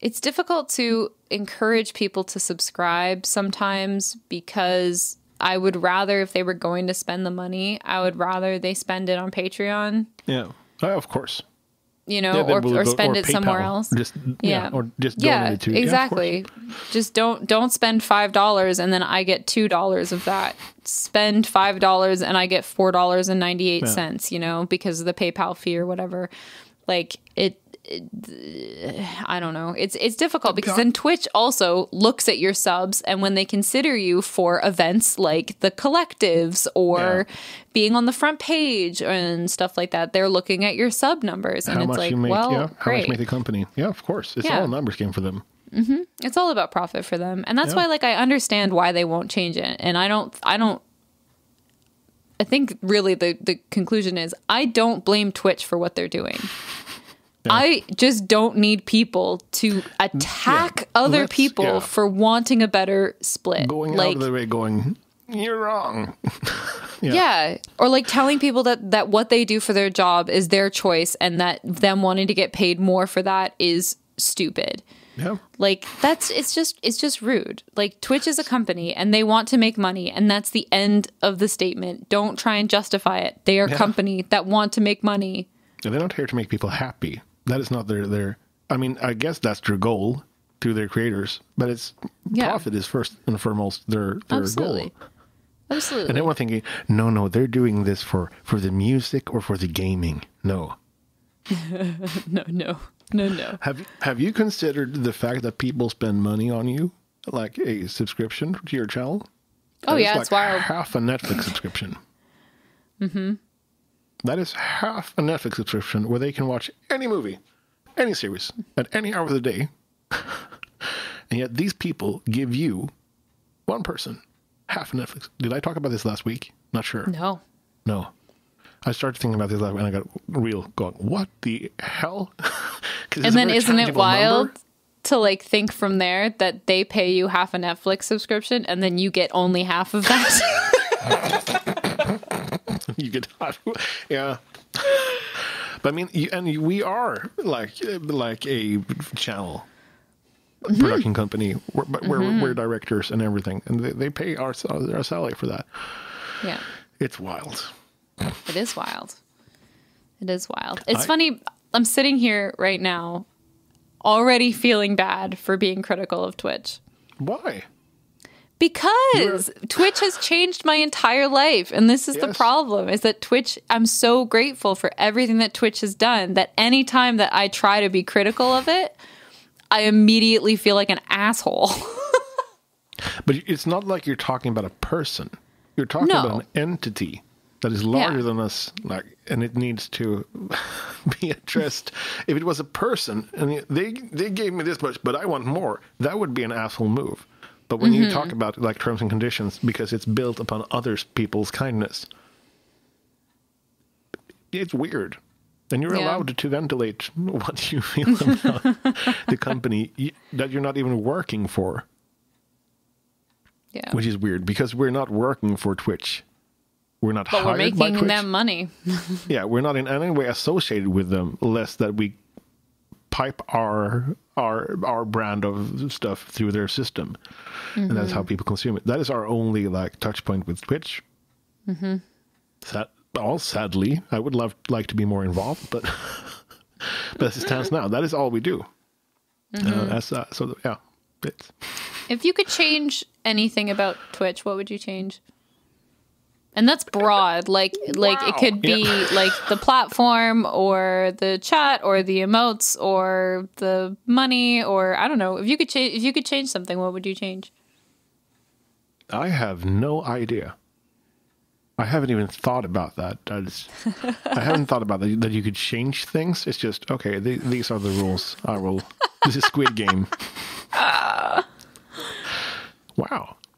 it's difficult to encourage people to subscribe sometimes because I would rather if they were going to spend the money, I would rather they spend it on Patreon, Yeah, uh, of course. You know, Yeah, or, or spend or it somewhere else. Just yeah, or just yeah, to yeah, exactly. Just don't don't spend five dollars and then I get two dollars of that. Spend five dollars and I get four dollars and ninety eight cents. You know, because of the PayPal fee or whatever. Like it. I don't know. It's it's difficult because then Twitch also looks at your subs and when they consider you for events like the collectives or Yeah. being on the front page and stuff like that, they're looking at your sub numbers and how it's like, you make, well, yeah, how much make the company. Yeah, of course. It's Yeah. all a numbers game for them. Mm-hmm. it's all about profit for them and that's Yeah. why like i understand why they won't change it and i don't i don't i think really the the conclusion is i don't blame twitch for what they're doing i just don't need people to mm, attack other Let's- people yeah. for wanting a better split Going like out of the way, going, you're wrong. yeah. or like telling people that that what they do for their job is their choice and that them wanting to get paid more for that is stupid Yeah. Like that's it's just it's just rude. Like Twitch is a company and they want to make money and that's the end of the statement. Don't try and justify it. They are a Yeah. company that want to make money. And they're not here to make people happy. That is not their their. I mean, I guess that's their goal through their creators, but it's Yeah. profit is first and foremost their their Absolutely. goal. Absolutely. And everyone thinking, no, no, they're doing this for for the music or for the gaming. No. no, no. No, no. Have have you considered the fact that people spend money on you, like a subscription to your channel? Oh That yeah, like it's wild. Half a Netflix subscription. Mm-hmm. That is half a Netflix subscription where they can watch any movie, any series, at any hour of the day. and yet these people give you, one person, half a Netflix. Did I talk about this last week? Not sure. No. No. I started thinking about this last week and I got real going, what the hell? And then isn't it wild number. to like think from there that they pay you half a Netflix subscription and then you get only half of that? you get hot. yeah. But I mean, you, and we are like like a channel Mm-hmm. production company, we're, but we're we're directors and everything, and they, they pay our our salary for that. Yeah. It's wild. It is wild. It is wild. It's I- funny. I'm sitting here right now, already feeling bad for being critical of Twitch Why? Because Twitch has changed my entire life, and this is the problem: is that Twitch. I'm so grateful for everything that Twitch has done. That anytime that I try to be critical of it, I immediately feel like an asshole. But it's not like you're talking about a person. You're talking No. about an entity that is larger Yeah. than us, like, and it needs to be addressed. if it was a person and they they gave me this much, but I want more, that would be an asshole move. But when you Mm-hmm. talk about like terms and conditions, because it's built upon other people's kindness, it's weird. And you're Yeah. allowed to ventilate what you feel about the company that you're not even working for yeah, which is weird because we're not working for Twitch. We're not but we're hired by making Twitch. them money. Yeah, we're not in any way associated with them, less that we pipe our our our brand of stuff through their system, and that's Mm-hmm. how people consume it. That is our only like touch point with Twitch. Mm-hmm. Sad, all sadly, I would love like to be more involved, but but as it stands now, that is all we do. Mm-hmm. Uh, that's uh, so yeah. It's, If you could change anything about Twitch, what would you change? And that's broad. Like like it could be like the platform or the chat or the emotes or the money or I don't know. If you could change if you could change something, what would you change? I have no idea. I haven't even thought about that. That is, I haven't thought about that, that you could change things. It's just okay. The, these are the rules. I will. This is Squid Game. wow.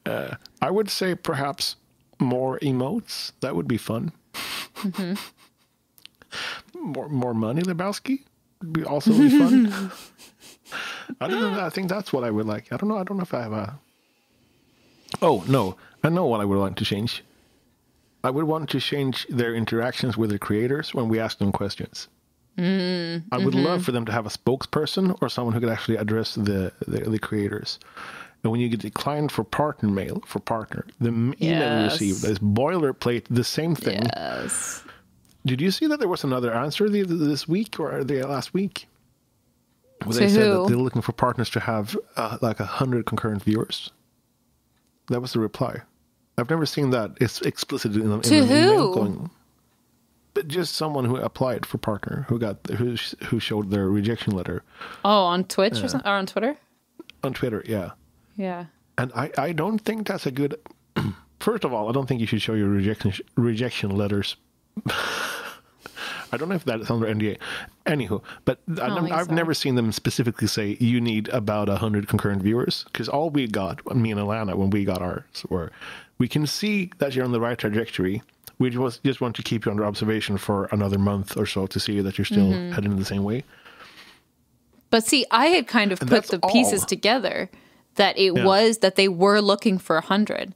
Uh, I would say perhaps more emotes. That would be fun. Mm-hmm. More more money, Lebowski. Would be also be fun. I don't know. I think that's what I would like. I don't know. I don't know if I have a. Oh no! I know what I would want to change. I would want to change their interactions with the creators when we ask them questions. Mm, I would mm-hmm. love for them to have a spokesperson or someone who could actually address the, the, the creators. And when you get declined for partner mail, for partner, the email you Yes. receive is boilerplate, the same thing. Yes. Did you see that there was another answer the, this week or the last week? To they said that who? they're looking for partners to have uh, like a hundred concurrent viewers. That was the reply. I've never seen that. It's explicit in, in To an email who? going. But just someone who applied for partner, who got who who showed their rejection letter Oh, on Twitch or something or on Twitter? on Twitter. Yeah, Yeah. and I I don't think that's a good. First of all, I don't think you should show your rejection rejection letters. I don't know if that's under NDA. Anywho, but I don't nev- think I've so. never seen them specifically say you need about a hundred concurrent viewers because all we got, me and Alanna, when we got ours, were we can see that you're on the right trajectory. We just just want to keep you under observation for another month or so to see that you're still Mm-hmm. heading the same way. But see, I had kind of And put the pieces together that it Yeah. was that they were looking for 100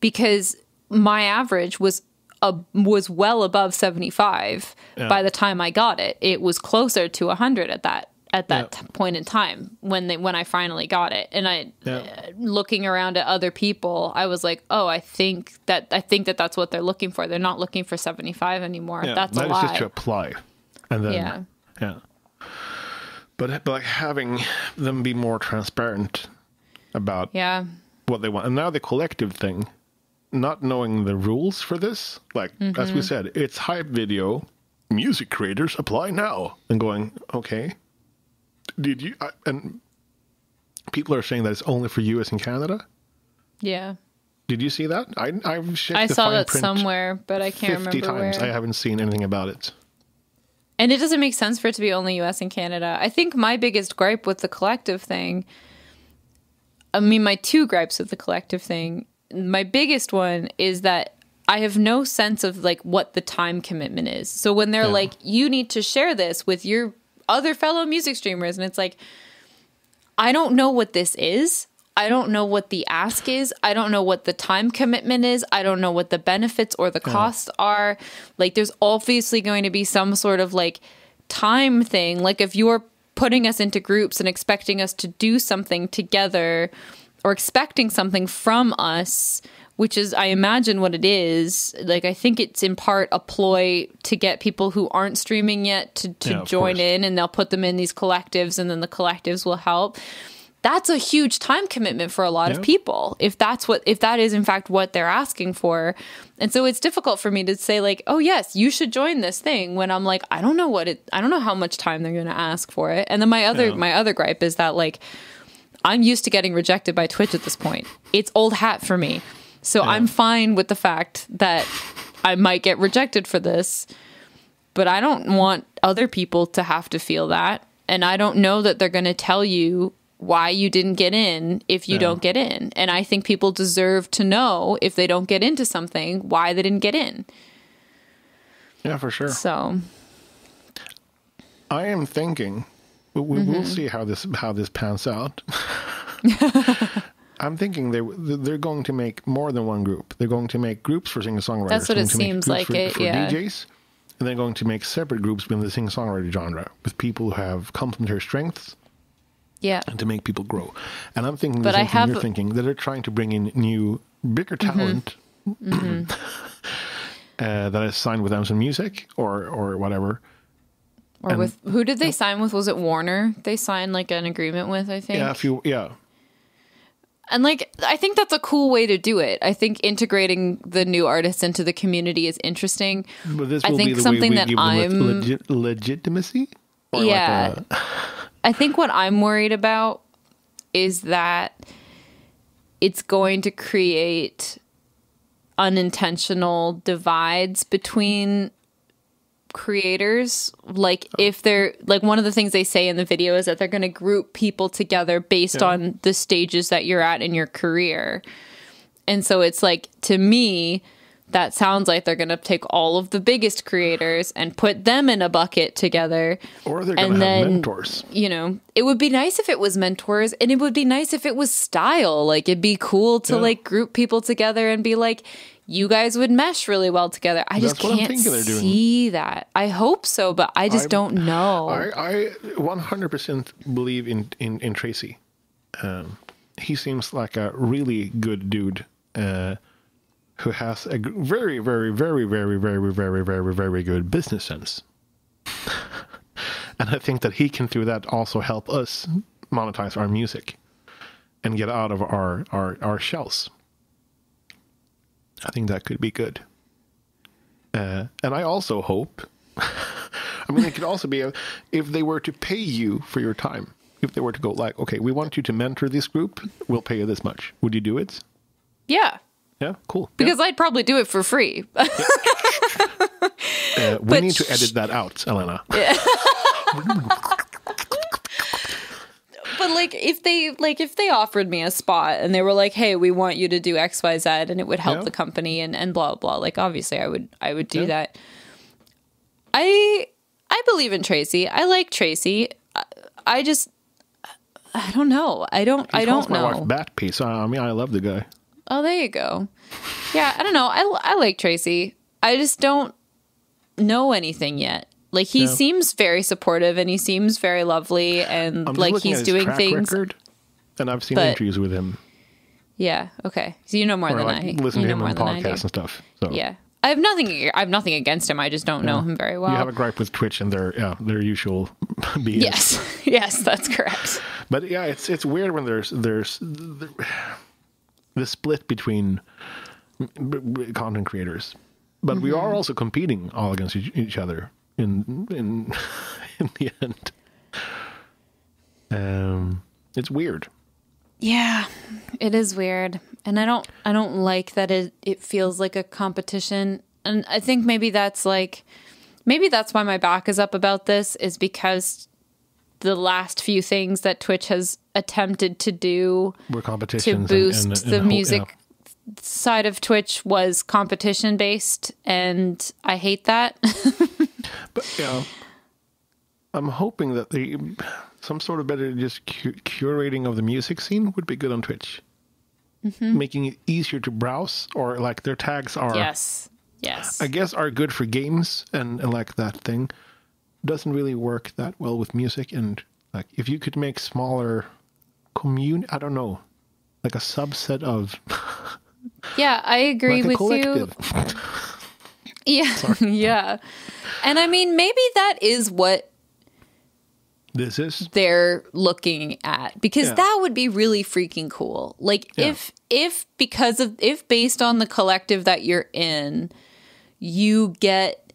because my average was a, was well above 75 Yeah. by the time I got it. It was closer to 100 at that at that Yeah. t- point in time when they when I finally got it. And I Yeah. uh, looking around at other people, I was like, "Oh, I think that I think that that's what they're looking for. They're not looking for 75 anymore. That's a that is lie." just to apply, and then Yeah. yeah. But, but like having them be more transparent about yeah. what they want, and now the collective thing, not knowing the rules for this, like as Mm-hmm. we said, it's hype video. Music creators apply now, and going okay. Did you I, and people are saying that it's only for U.S. and Canada? Yeah. Did you see that? I I've checked I saw that somewhere, but I can't fifty remember times. where. I haven't seen anything about it. And it doesn't make sense for it to be only US and Canada. I think my biggest gripe with the collective thing, I mean, my two gripes with the collective thing, my biggest one is that I have no sense of like what the time commitment is. So when they're Yeah. like, you need to share this with your other fellow music streamers, and it's like, I don't know what this is. I don't know what the ask is. I don't know what the time commitment is. I don't know what the benefits or the costs are. Like, there's obviously going to be some sort of like time thing. Like, if you're putting us into groups and expecting us to do something together or expecting something from us, which is, I imagine, what it is. Like, I think it's in part a ploy to get people who aren't streaming yet to, to Yeah, join course. in, and they'll put them in these collectives, and then the collectives will help. That's a huge time commitment for a lot of people. If that's what, if that is in fact what they're asking for, and so it's difficult for me to say like, oh yes, you should join this thing when I'm like, I don't know what it, I don't know how much time they're going to ask for it. And then my other, Yeah. my other gripe is that like, I'm used to getting rejected by Twitch at this point. It's old hat for me. So I'm fine with the fact that I might get rejected for this, but I don't want other people to have to feel that. And I don't know that they're going to tell you why you didn't get in if you Yeah. don't get in. And I think people deserve to know if they don't get into something why they didn't get in. Yeah, for sure. So, I am thinking we, we Mm-hmm. will see how this how this pans out. I'm thinking they they're going to make more than one group. They're going to make groups for singer songwriters. That's what it seems like for, it, for yeah. DJs, and they're going to make separate groups within the singer songwriter genre with people who have complementary strengths yeah. and to make people grow. And I'm thinking But I have- you're thinking that they're trying to bring in new, bigger talent Mm-hmm. uh, that is signed with Amazon Music or or whatever. Or with who did they sign with? Was it Warner? They signed like an agreement with, I think. Yeah, if you yeah. And like I think that's a cool way to do it. I think integrating the new artists into the community is interesting. But this I will think be the something way we that give I'm- leg- legit, legitimacy. Or Yeah. Like a, I think what I'm worried about is that it's going to create unintentional divides between creators. Like oh. if they're like one of the things they say in the video is that they're going to group people together based Yeah. on the stages that you're at in your career. And so it's like to me that sounds like they're going to take all of the biggest creators and put them in a bucket together or they're going to have mentors. you know, it would be nice if it was mentors and it would be nice if it was style. Like it'd be cool to Yeah. like group people together and be like, you guys would mesh really well together. I just That's I'm can't see that. I hope so, but I just I'm- don't know. I, I 100% believe in, in, in Tracy. Um, he seems like a really good dude uh, who has a very, very, very, very, very, very, very, very good business sense. and I think that he can, through that, also help us monetize our music and get out of our, our, our shells. I think that could be good. Uh, and I also hope I mean, it could also be a, if they were to pay you for your time. If they were to go like, okay, we want you to mentor this group, we'll pay you this much. Would you do it? yeah. Yeah, cool. Because I'd probably do it for free. Uh, we but need to edit that out, Elena. but like if they like if they offered me a spot and they were like, "Hey, we want you to do XYZ and it would help Yeah. the company and and blah blah." Like obviously I would I would do Yeah. that. I I believe in Tracy. I like Tracy. I, I just I don't know. I don't He I don't my know. wife Bat Piece. I mean, I love the guy. Oh, there you go. Yeah, I don't know. I, I like Tracy. I just don't know anything yet. Like he Yeah. seems very supportive and he seems very lovely and like he's doing things. record, and I've seen but- interviews with him, Yeah. Okay. So you know more or than like I. listen you to him on podcasts and stuff. So Yeah. I have nothing. I have nothing against him. I just don't know him very well. you have a gripe with Twitch and their yeah their usual BS. yes. yes, that's correct. But yeah, it's it's weird when there's there's the, the split between content creators, but we Mm-hmm. are also competing all against each, each other in in in the end. Um, it's weird. Yeah, it is weird, and I don't. I don't like that it. It feels like a competition, and I think maybe that's like, maybe that's why my back is up about this is because the last few things that Twitch has attempted to do We're to competitions and- boost and, and the ho- music yeah. side of Twitch was competition based, and I hate that. But yeah, I'm hoping that the some sort of better just cu- curating of the music scene would be good on Twitch. Mm-hmm. Making it easier to browse, or like their tags are, Yes. Yes. I guess, are good for games and, and like that thing. Doesn't really work that well with music. And like, if you could make smaller commune, I don't know, like a subset of yeah, I agree like with you. Yeah. yeah. And I mean, maybe that is what this is they're looking at because Yeah. that would be really freaking cool. Like Yeah. if if because of if based on the collective that you're in, you get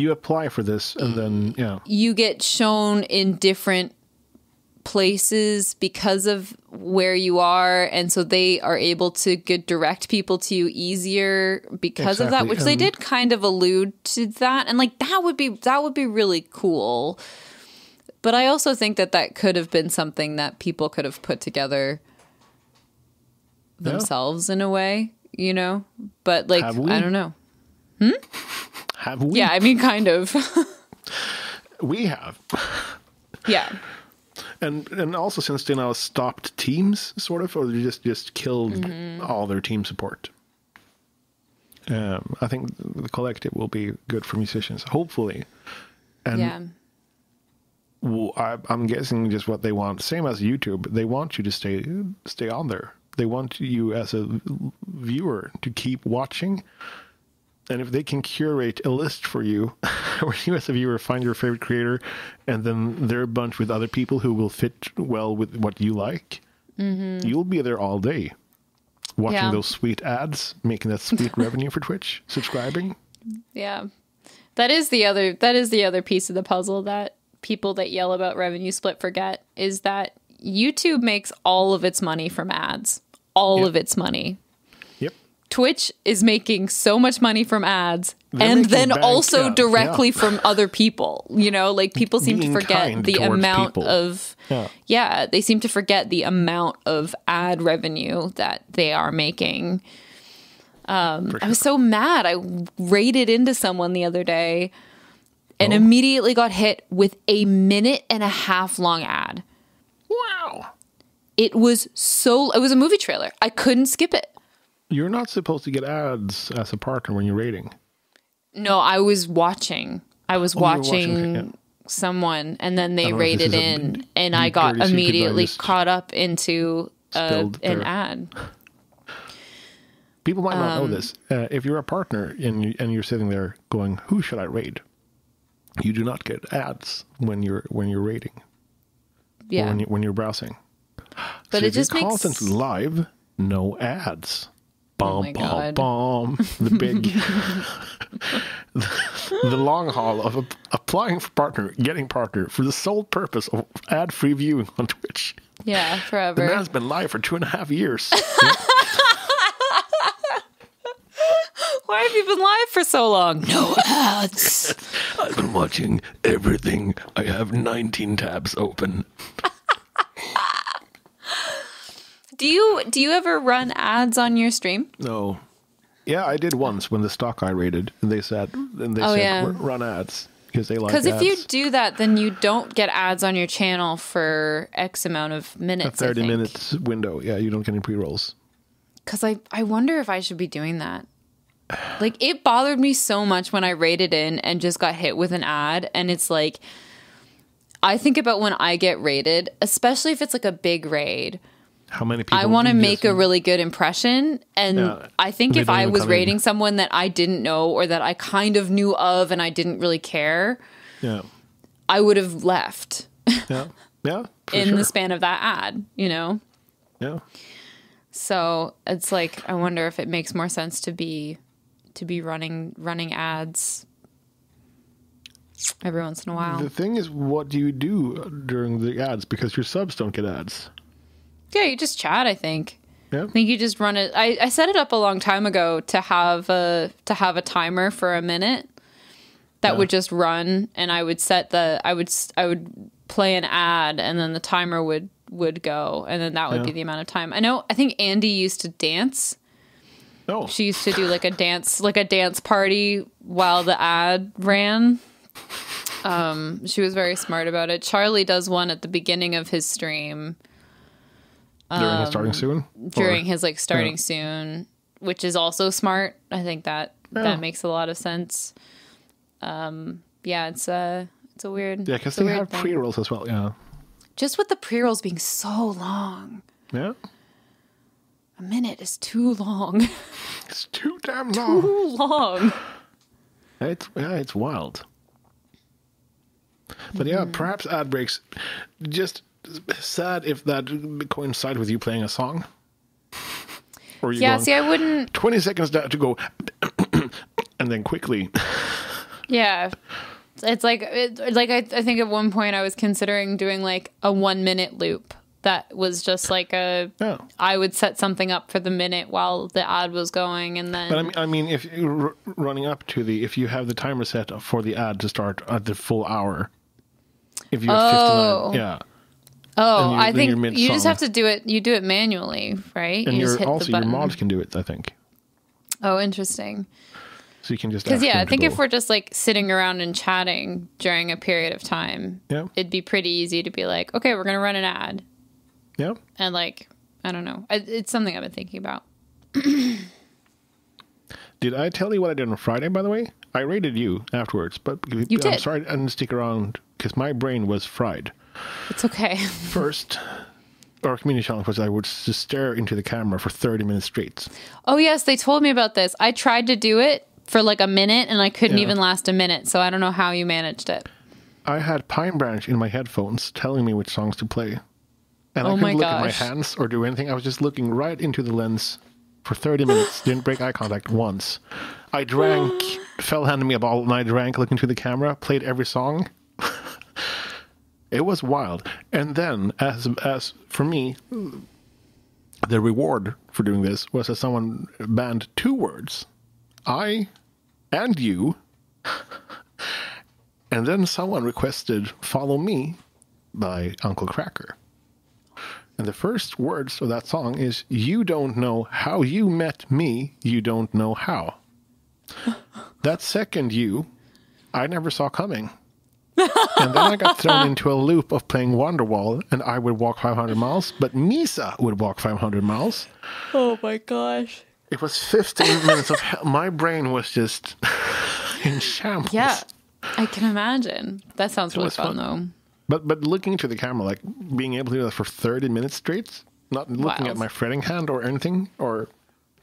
you apply for this, and then yeah, you get shown in different places because of where you are and so they are able to get direct people to you easier because of that Exactly, which they did kind of allude to that and like that would be that would be really cool. But i also think that that could have been something that people could have put together Yeah. themselves in a way you know? But like i don't know hmm? have we? yeah i mean kind of we have. yeah And and also since they now stopped teams, sort of, or they just just killed Mm-hmm. all their team support. Um, I think the collective will be good for musicians, hopefully. And yeah well, I, I'm guessing just what they want, same as YouTube. They want you to stay stay on there. They want you as a viewer to keep watching. And if they can curate a list for you, where you as a viewer find your favorite creator, and then they're bunched with other people who will fit well with what you like, mm-hmm. you'll be there all day, watching Yeah. those sweet ads, making that sweet revenue for Twitch, subscribing. Yeah. That is the other that is the other piece of the puzzle that people that yell about revenue split forget is that YouTube makes all of its money from ads. All Yep. of its money. Twitch is making so much money from ads They're and then also directly yeah. from other people. You know, like people seem to forget the amount people. of Yeah. yeah, they seem to forget the amount of ad revenue that they are making. Um, For I was so mad. I raided into someone the other day and Oh. immediately got hit with a minute and a half long ad. Wow. It was so, it was a movie trailer. I couldn't skip it. You're not supposed to get ads as a partner when you're rating. No, I was watching. I was Oh, watching, watching, okay, yeah. someone and then they don't know if this raided is a in and I got dirty secret, but I immediately caught up into uh, spilled an ad. People might not know Um, this. Uh, if you're a partner and you, and you're sitting there going, "Who should I raid?" You do not get ads when you're when you're rating or Yeah. when you when you're browsing. but So it if you're just makes constantly live, no ads. Oh Bom, my bom. The big, the long haul of applying for partner, getting partner for the sole purpose of ad-free viewing on Twitch. yeah, forever. The man's been live for two and a half years. Why have you been live for so long? No ads. I've been watching everything. I have 19 tabs open. Do you do you ever run ads on your stream? No. Yeah, I did once when the stock I rated, and they said, and they Oh, said, yeah. Run ads because they like Because if you do that, then you don't get ads on your channel for X amount of a minutes. 30 minutes window. Yeah, you don't get any pre rolls. Because I, I wonder if I should be doing that. Like it bothered me so much when I rated in and just got hit with an ad, and it's like I think about when I get raided, especially if it's like a big raid. How many people? I want to make a really good impression. And Yeah. I think if I was come in. rating someone that I didn't know or that I kind of knew of and I didn't really care, Yeah, I would have left yeah, yeah. In sure. the span of that ad, you know? yeah. So it's like I wonder if it makes more sense to be to be running running ads every once in a while. The thing is, what do you do during the ads? Because your subs don't get ads. Yeah, you just chat, I think. Yeah. I think you just run it. I, I set it up a long time ago to have a to have a timer for a minute that Yeah. would just run, and I would set the I would s- I would play an ad, and then the timer would would go, and then that would Yeah. be the amount of time. I know. I think Andy used to dance. Oh, She used to do like a dance like a dance party while the ad ran. Um, She was very smart about it. Charlie does one at the beginning of his stream During his starting soon? Um, during Or- his like starting Yeah. soon, which is also smart. I think that Yeah. that makes a lot of sense. Um, yeah, it's a it's a weird. Yeah, because they have thing. pre rolls as well. Yeah. Just with the pre rolls being so long, Yeah. a minute is too long. It's too damn long. too long. It's yeah, it's wild. But yeah, Mm. perhaps ad breaks. Just sad if that coincide with you playing a song. Or you Yeah, going see, I wouldn't. twenty seconds to go, and then quickly. Yeah, it's like it, like I, I think at one point I was considering doing like a one minute loop that was just like a Yeah. I would set something up for the minute while the ad was going, and then But I mean, I mean, if you're running up to the, if you have the timer set for the ad to start at the full hour, if you have Oh. 59, yeah, oh, you- I think you just have to do it. You do it manually, right? and you hit also your mods can do it. I think Oh, interesting. so. You can just Because yeah, I think if we're just like sitting around and chatting during a period of time, yeah, it'd be pretty easy to be like, okay, we're gonna run an ad, yeah. and like I don't know, it's something I've been thinking about. Did I tell you what I did on Friday? By the way, I rated you afterwards, but I'm did. sorry I didn't stick around because my brain was fried. It's okay. First, our community challenge was I would just stare into the camera for 30 minutes straight. Oh yes, they told me about this. I tried to do it for like a minute, and I couldn't Yeah. even last a minute. So I don't know how you managed it. I had Pine Branch in my headphones telling me which songs to play. And I Oh couldn't my look at my hands or do anything. I was just looking right into the lens for 30 minutes, didn't break eye contact once. I drank, Fell handed me a bottle, and I drank looking to the camera, played every song. It was wild. And then, as, as for me, the reward for doing this was that someone banned two words I and you. And then someone requested Follow Me by Uncle Kracker. And the first words of that song is You don't know how you met me, you don't know how. that second you, I never saw coming. And then I got thrown into a loop of playing Wonderwall, and I would walk 500 miles, but Misa would walk 500 miles. Oh my gosh. It was 15 minutes of hell. My brain was just in shambles. Yeah, I can imagine. That sounds really fun, fun. though. But but looking to the camera, like being able to do that for thirty minutes straight, not looking Wild. at my fretting hand or anything, or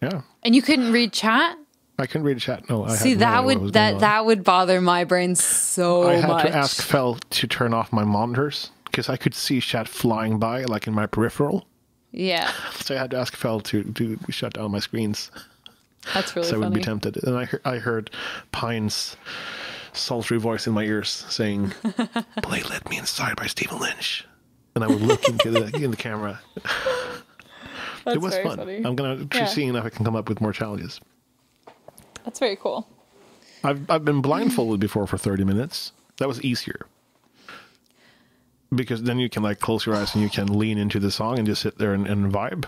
yeah, And you couldn't read chat. I couldn't read chat. No, I See, had no that idea what was would that that would bother my brain so much. I had much. to ask Fel to turn off my monitors because I could see chat flying by, like in my peripheral. yeah, So I had to ask Fel to to shut down my screens, that's really so I would funny. be tempted. And I heard, I heard Pine's sultry voice in my ears saying, "Play Let Me Inside" by Stephen Lynch. And I would look into the in the camera. That's it was fun. funny. I'm gonna Yeah. see if I can come up with more challenges. That's very cool. I've I've been blindfolded before for 30 minutes. That was easier. Because then you can like close your eyes and you can lean into the song and just sit there and, and vibe.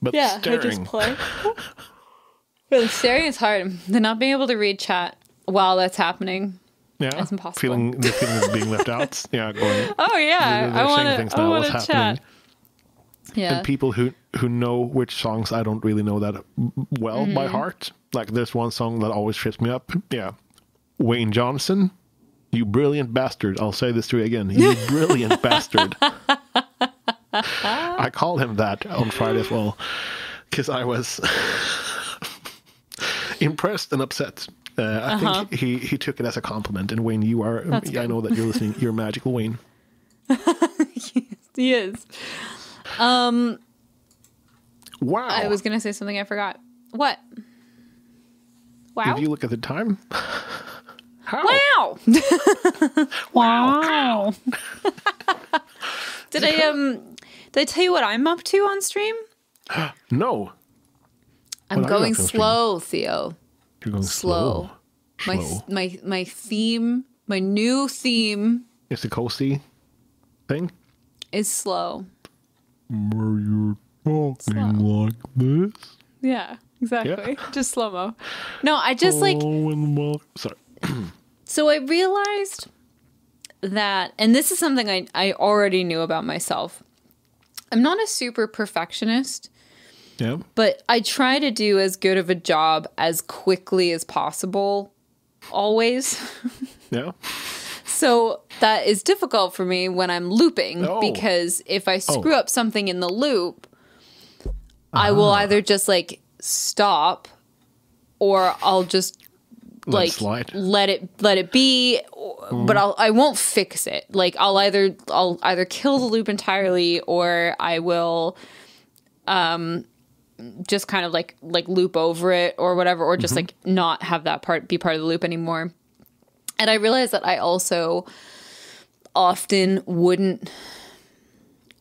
But yeah, staring, play. Really, staring is hard. The not being able to read chat while that's happening. yeah, That's impossible. feeling the feeling of being left out. Yeah, going. Oh yeah, They're- they're I want to. I want to chat. Yeah. And people who who know which songs I don't really know that well by Mm-hmm. heart. Like there's one song that always trips me up. Yeah, Wayne Johnson, you brilliant bastard. I'll say this to you again. You brilliant bastard. I called him that on Friday as well because I was impressed and upset. Uh, I think he, he took it as a compliment. And Wayne, you are. Uh-huh. That's I good. know that you're listening. You're magical, Wayne. Yes, he is. Wow. I was gonna say something I forgot. What? Wow. Did you look at the time? How? Wow. wow. did I um did I tell you what I'm up to on stream? No. I'm What going up to on stream? slow, Theo. You're going Slow. slow. My Slow. my my theme, my new theme It's the coasty thing. is slow. Where you're talking Slow. like this. Yeah, exactly. Just slow mo. No, I just like oh, well, sorry. so I realized that, and this is something I, I already knew about myself. I'm not a super perfectionist, Yeah. but I try to do as good of a job as quickly as possible, always. Yeah. So that is difficult for me when I'm looping Oh. because if I screw up something in the loop, I will Ah. either just like stop or I'll just Let like slide. let it let it be but I'll I won't fix it. Like I'll either I'll either kill the loop entirely or I will um just kind of like like loop over it or whatever or just like not have that part be part of the loop anymore. And I realized that I also often wouldn't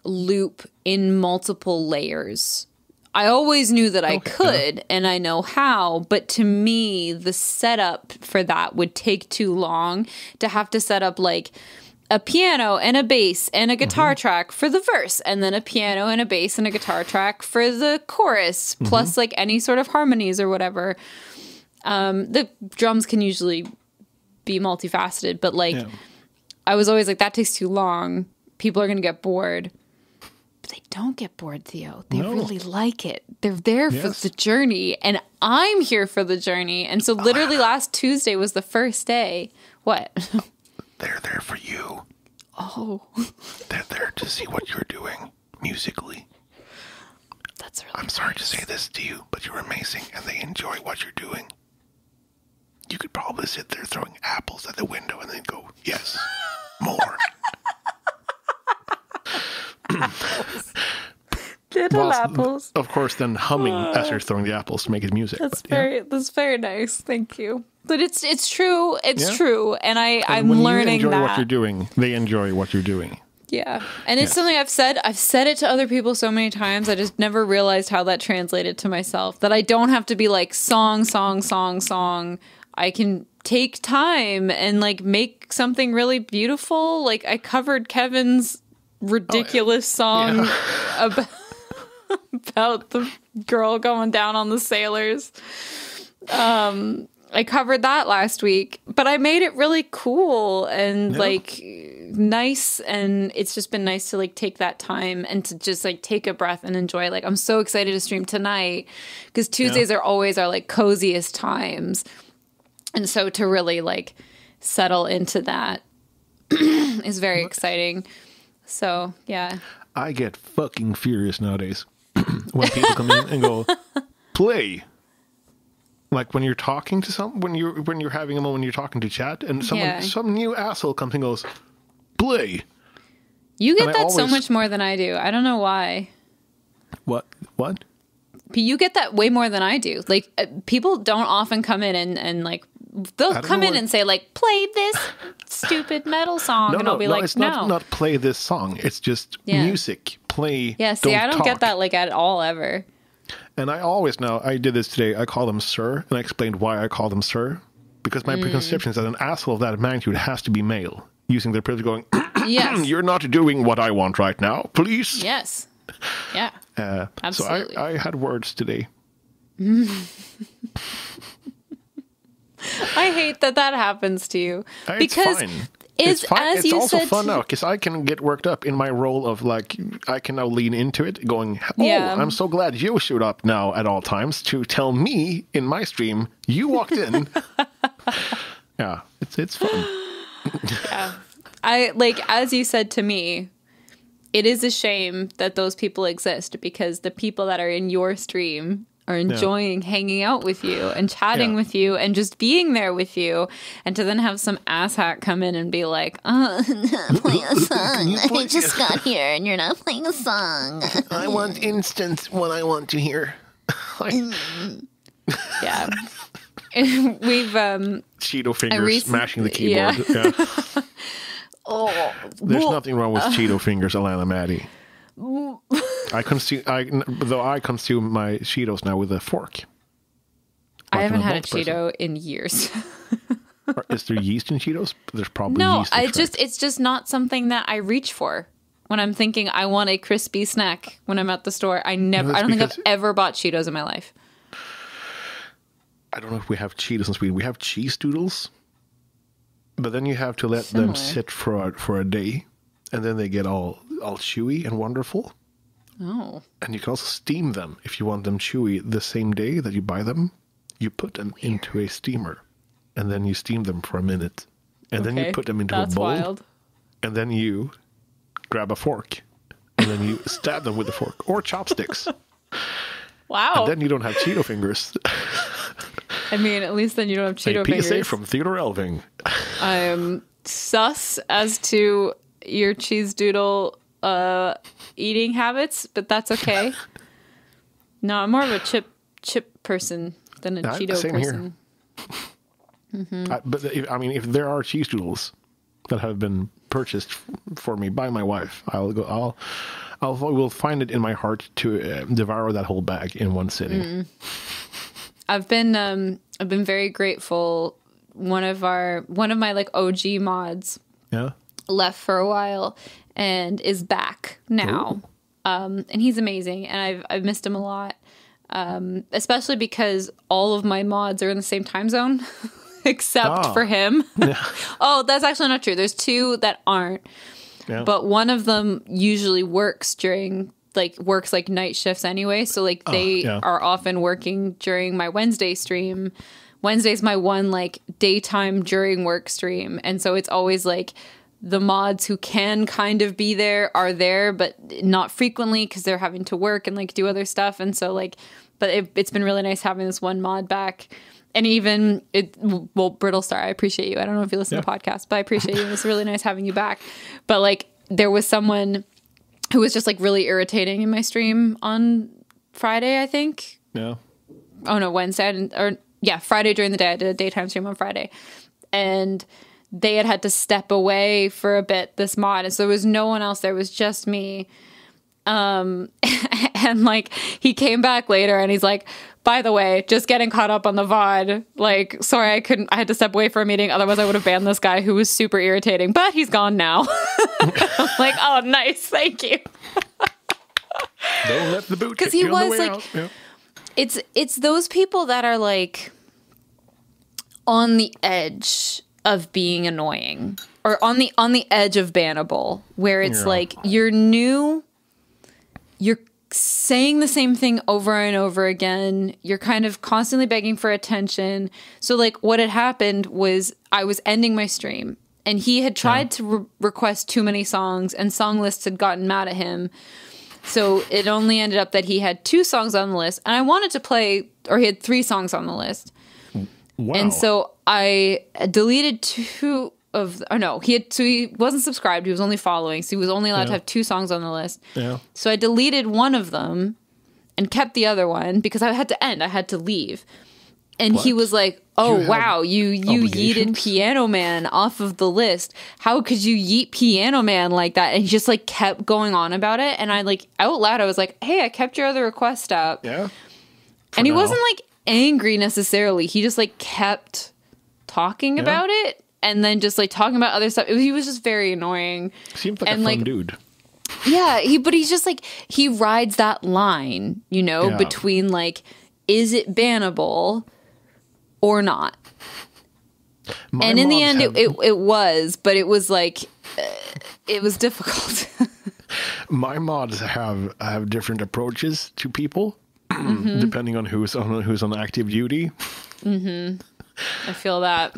loop in multiple layers. I always knew that I Okay. could and I know how, but to me, the setup for that would take too long to have to set up like a piano and a bass and a guitar track for the verse, and then a piano and a bass and a guitar track for the chorus, plus like any sort of harmonies or whatever. Um, the drums can usually be multifaceted, but like Yeah. I was always like, that takes too long. People are going to get bored. They don't get bored, Theo. They No. really like it. They're there for the journey, and I'm here for the journey. And so, literally, ah. last Tuesday was the first day. What? They're there for you. Oh, They're there to see what you're doing musically. that's really. I'm sorry to say this to you, but you're amazing and they enjoy what you're doing. You could probably sit there throwing apples at the window and then go, yes, more. Little Whilst, apples. Of course, then humming uh, as you're throwing the apples to make his music. That's but, yeah. very. That's very nice. Thank you. But it's it's true. It's Yeah. true, and I And I'm when learning you enjoy that. what you're doing, they enjoy what you're doing. Yeah. And it's Yes. something I've said. I've said it to other people so many times. I just never realized how that translated to myself. That I don't have to be like song, song, song, song. I can take time and like make something really beautiful. Like I covered Kevin's ridiculous song about, about the girl going down on the sailors. Um I covered that last week, but I made it really cool and Yeah. like nice and it's just been nice to like take that time and to just like take a breath and enjoy like I'm so excited to stream tonight because Tuesdays are always our like coziest times. And so to really like settle into that is very exciting. So, yeah. I get fucking furious nowadays when people come in and go, play. Like when you're talking to some, when you're when you're having a moment, you're talking to chat, and someone, Yeah. some new asshole comes and goes, play. You get And that so much more than I do. I don't know why. What? What? You get that way more than I do. Like uh, people don't often come in and, and like they'll come in what- and say like play this stupid metal song No, and no, I'll be no. like it's no. not not play this song. It's just Yeah. music. Play. yeah, see, I don't talk. get that like at all ever. And I always know. I did this today. I call them sir, and I explained why I call them sir, because Mm. my preconception is that an asshole of that magnitude has to be male, using their privilege, going, Yes. "You're not doing what I want right now, please." yes. Yeah. Uh, Absolutely. So I, I had words today. I hate that that happens to you Uh, It's because fine. is it's fine. it's also fun now because I can get worked up in my role of like I can now lean into it, going, "Oh, Yeah. I'm so glad you showed up now at all times to tell me in my stream you walked in." yeah, it's it's fun. yeah, I like as you said to me, it is a shame that those people exist because the people that are in your stream are enjoying hanging out with you and chatting Yeah. with you and just being there with you and to then have some asshat come in and be like, uh, play a song. you I play- just got here and you're not playing a song. I want instant what I want to hear. like yeah. We've um Cheeto fingers recent- smashing the keyboard. Yeah. oh There's nothing wrong with Cheeto fingers, Alanna Matty. I consume, I though I consume my Cheetos now with a fork. I haven't had a person. Cheeto in years. Is there yeast in Cheetos? There's probably No, yeast. I just it's just not something that I reach for. When I'm thinking I want a crispy snack when I'm at the store, I never that's I don't think I've ever bought Cheetos in my life. I don't know if we have Cheetos in Sweden. We have cheese doodles. but then you have to let them sit for a, for a day, and then they get all all chewy and wonderful. Oh. And you can also steam them if you want them chewy the same day that you buy them. You put them into a steamer, and then you steam them for a minute, and then you put them into That's a bowl, wild. and then you grab a fork, and then you stab them with a fork or chopsticks. Wow. And then you don't have Cheeto fingers. I mean, at least then you don't have A Cheeto PSA fingers. from Theodor Elfving. I'm sus as to your cheese doodle uh, eating habits, but that's okay. no, I'm more of a chip chip person than a Cheeto same here. person. I, but if, I mean, if there are cheese doodles that have been purchased for me by my wife, I'll go. I'll. I'll will find it in my heart to uh, devour that whole bag in one sitting. Mm. I've been um I've been very grateful. One of our one of my like OG mods Yeah. left for a while and is back now. Um, and he's amazing, and I've I've missed him a lot. Um, especially because all of my mods are in the same time zone, except Ah. for him. oh, that's actually not true. There's two that aren't, Yeah. but one of them usually works during like works like night shifts anyway. So like they yeah. are often working during my Wednesday stream. Wednesday's my one like daytime during work stream, and so it's always like the mods who can kind of be there are there, but not frequently because they're having to work and like do other stuff. And so like, but it, it's been really nice having this one mod back. And even it, well, Brittle Star, I appreciate you. I don't know if you listen to podcasts, but I appreciate you. It's really nice having you back. But like, there was someone who was just like really irritating in my stream on Friday, I think yeah. oh no wednesday or yeah friday during the day i did a daytime stream on friday and they had had to step away for a bit this mod. And so there was no one else there. It was just me. Um and like he came back later and he's like by the way just getting caught up on the vod. Like sorry i couldn't i had to step away for a meeting. Otherwise i would have banned this guy who was super irritating but he's gone now. Like oh nice. Thank you. Don't let the boot 'Cause because he you on the was, like- Yeah. it's it's those people that are like on the edge of being annoying or on the on the edge of bannable where it's Yeah. like you're new you're saying the same thing over and over again you're kind of constantly begging for attention so like what had happened was i was ending my stream and he had tried to re- request too many songs and song lists had gotten mad at him so it only ended up that he had two songs on the list, and I wanted to play, or he had three songs on the list. Wow. And so I deleted two of, oh no, he had, so he wasn't subscribed, he was only following, so he was only allowed to have two songs on the list. yeah. So I deleted one of them and kept the other one because I had to end, I had to leave. And he was like, "Oh You wow, you you yeeted? Piano Man off of the list. How could you yeet Piano Man like that?" And he just like kept going on about it. And I like out loud, I was like, "Hey, I kept your other request up." Yeah. and he now. wasn't like angry necessarily. He just like kept talking about it, and then just like talking about other stuff. He was just very annoying. Seems like and, a fun like, dude. Yeah, he but he's just like he rides that line, you know, Yeah. between like is it bannable or not. My and in the end it, it it was, but it was like uh, it was difficult. my mods have have different approaches to people Mm-hmm. depending on who's on who's on active duty. I feel that.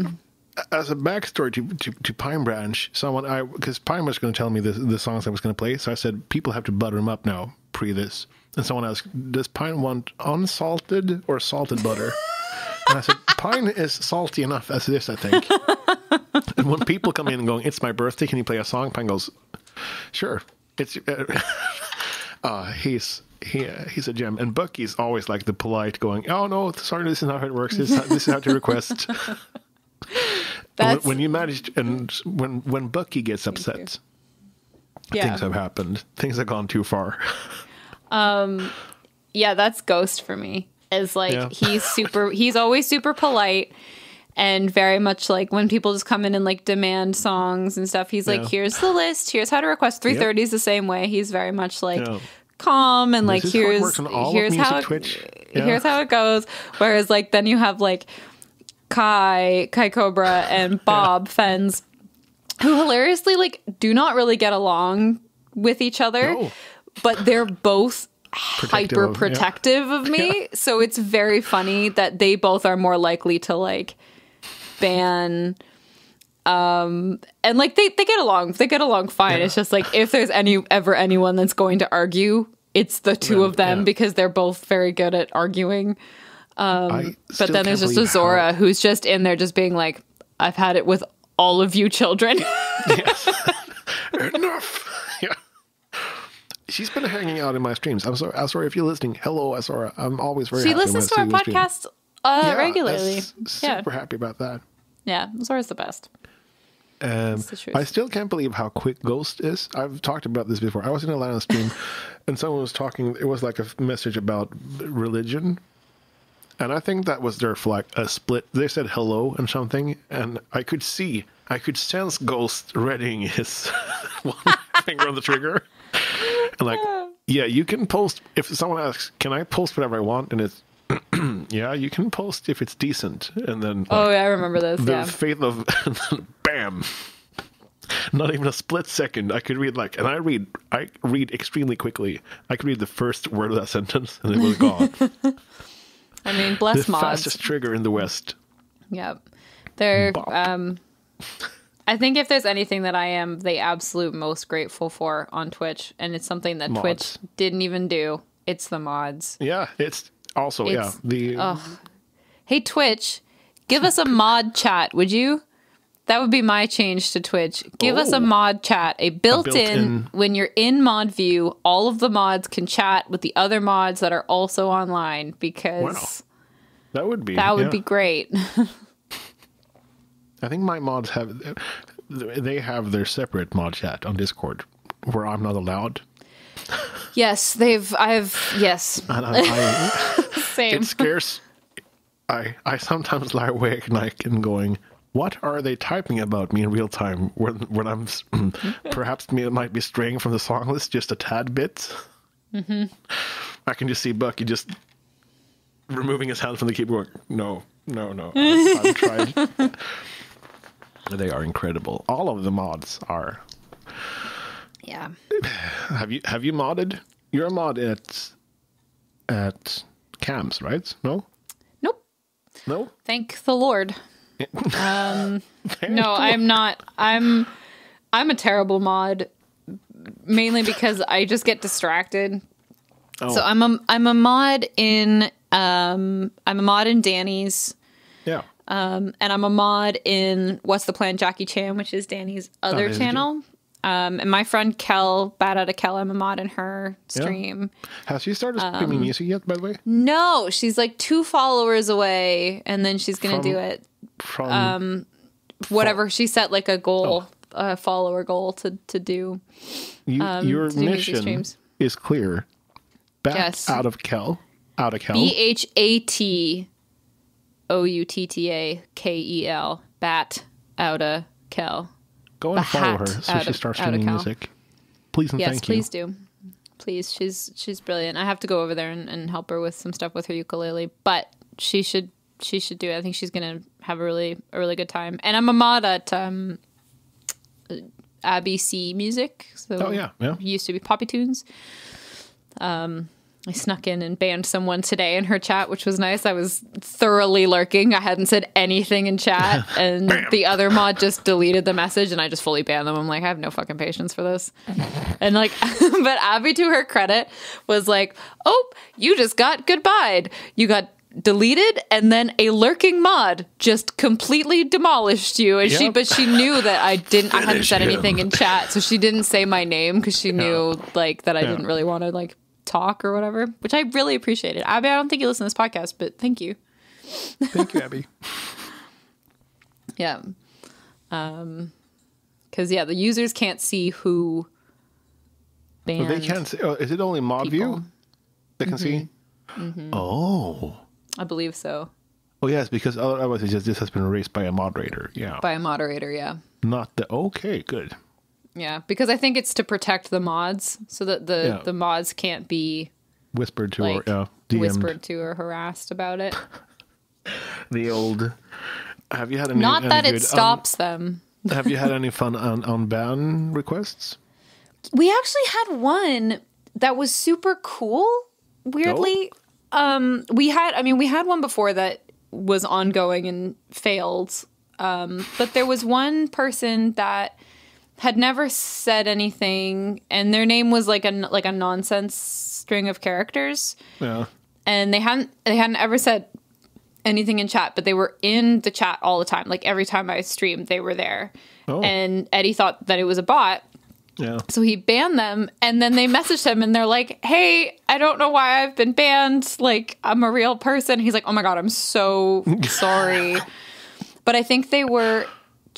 As a backstory to, to, to Pine Branch, someone I because Pine was going to tell me the the songs I was going to play, so I said people have to butter them up now pre this. And someone asked, "Does Pine want unsalted or salted butter?" and I said, "Pine is salty enough as it is, I think." and when people come in and going, "It's my birthday, can you play a song?" Pine goes, "Sure." It's uh, uh, he's he he's a gem, and Bucky's always like the polite, going, "Oh no, sorry, this is not how it works. This is how, this is how to request." when, when you manage, and when when Bucky gets upset, yeah. things have happened. Things have gone too far. um, yeah, that's Ghost for me. Is like Yeah. he's super he's always super polite and very much like when people just come in and like demand songs and stuff, he's like, Yeah. Here's the list, here's how to request. Three thirty is the same way. He's very much like Yeah. Calm and like how here's works on all of here's how it, uh, Yeah. here's how it goes. Whereas like then you have like Kai, Kai Cobra, and Bob Fens, who hilariously like do not really get along with each other, No. but they're both Protective hyper of- yeah. protective of me. So it's very funny that they both are more likely to like ban um and like they, they get along they get along fine it's just like if there's any ever anyone that's going to argue it's the two Then, of them yeah. because they're both very good at arguing I but then there's just a believe how- Zora who's just in there just being like i've had it with all of you children Enough. yeah. She's been hanging out in my streams. I'm sorry. I'm if you're listening. Hello, Asora. I'm always very she listens to our see you on stream. podcast uh Yeah, regularly yeah Super happy about that. yeah zora's the best Um. I still can't believe how quick Ghost is. I've talked about this before. I was in a Alanna stream, and someone was talking. It was like a message about religion, and I think that was there for like a split. They said hello and something, and I could see, I could sense Ghost readying his finger on the trigger, and like, yeah, you can post if someone asks, "Can I post whatever I want?" and it's yeah, you can post if it's decent, and then like, oh yeah i remember this the yeah faith of bam not even a split second i could read like and i read i read extremely quickly i could read the first word of that sentence and it was gone i mean the bless mods fastest trigger in the west Yep. They're Bop. um I think if there's anything that I am the absolute most grateful for on Twitch, and it's something that Mods. Twitch didn't even do, it's the mods. yeah it's also yeah It's- the Hey Twitch, give us a mod chat, would you? That would be my change to Twitch. Give us a Oh. mod chat, a built-in, built-in- when you're in mod view, all of the mods can chat with the other mods that are also online because that would be that would yeah. be great. i think my mods have they have their separate mod chat on discord where i'm not allowed yes, they've I've yes, and I, I same. it scares I I sometimes lie awake at night and going, what are they typing about me in real time when when I'm perhaps me might be straying from the song list just a tad bit. Mm-hmm. I can just see Bucky just removing his hand from the keyboard. No, no, no. I, I've tried. they are incredible. All of the mods are. Yeah. Have you have you modded? You're a mod at at cams, right? No, Nope. no. Thank the Lord. Um, no, I'm not. I'm I'm a terrible mod, mainly because I just get distracted. Oh, So I'm a I'm a mod in um I'm a mod in Danny's yeah. um and I'm a mod in What's the Plan Jackie Chan, which is Danny's other channel. Um, and my friend Kel, bad out of Kel, I'm a mod in her stream. Has she started Um, streaming music yet? By the way, No, she's like two followers away, and then she's gonna From- do it from Um, whatever she set like a goal a follower goal to to do you, your um, to do mission is clear. Back Yes. out of Kel, out of Kel. b h a t o u t t a k e l bat outa kel Go and follow her so she of- starts out of streaming Kel. music. Please and yes thank you. Yes, please do please she's she's brilliant i have to go over there and, and help her with some stuff with her ukulele but she should she should do it i think she's gonna have a really a really good time and i'm a mod at um abby c music so Oh yeah, yeah. used to be Poppy Tunes. Um, I snuck in and banned someone today in her chat, which was nice. I was thoroughly lurking. I hadn't said anything in chat, and the other mod just deleted the message, and I just fully banned them. I'm like, I have no fucking patience for this. And like, but Abby, to her credit, was like, "Oh, you just got goodbye. You got." deleted and then a lurking mod just completely demolished you and she but she knew that I didn't I hadn't said him. anything in chat so she didn't say my name because she knew like that I Yeah. didn't really want to like talk or whatever which I really appreciated Abby I don't think you listen to this podcast but thank you Thank you, Abby. yeah um because yeah the users can't see who banned they can't see. Oh, is it only mod people. view? They can see. Mm-hmm. Oh. I believe so Oh yes, because otherwise it's just this has been erased by a moderator. Yeah, by a moderator yeah not the. Okay, good. Yeah because I think it's to protect the mods so that the Yeah. the mods can't be Whispered to like or yeah, DM'd. whispered to or harassed about it the old. Have you had any? Not any that good- it stops them. Um, have you had any fun on on band requests? We actually had one that was super cool. Weirdly, um, we had. I mean, we had one before that was ongoing and failed. Um, but there was one person that had never said anything, and their name was like a like a nonsense string of characters, Yeah. and they hadn't they hadn't ever said anything in chat, but they were in the chat all the time. Like every time I streamed, they were there. Oh. And Eddie thought that it was a bot, Yeah. so he banned them, and then they messaged him, and they're like, "Hey, I don't know why I've been banned. Like, I'm a real person." He's like, "Oh my god, I'm so sorry," but I think they were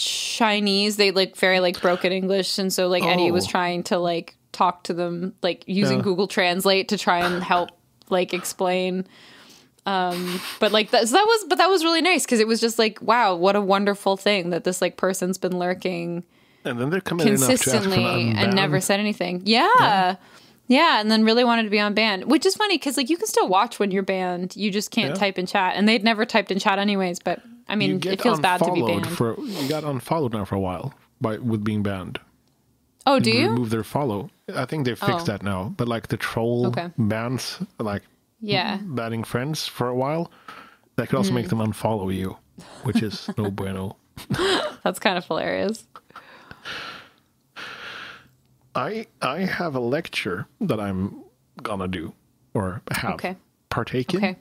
Chinese. They like very like broken English, and so like Eddie was Oh. trying to like talk to them, like using Yeah. Google Translate to try and help like explain. Um, but like that, so that was, but that was really nice because it was just like, wow, what a wonderful thing that this like person's been lurking And then they're coming enough to ask for consistently and never said anything. Yeah. yeah. and then really wanted to be on band, which is funny because like you can still watch when you're banned. You just can't Yeah. type in chat, and they'd never typed in chat anyways. But I mean, it feels bad to be banned. For, you got unfollowed now for a while by with being banned. oh, do They you? remove their follow. I think they fixed Oh. that now. But like the troll Okay. bans, like Yeah. banning friends for a while, that could also make Hmm. them unfollow you, which is no bueno. That's kind of hilarious. I I have a lecture that I'm gonna do or have Okay. partake in. Okay.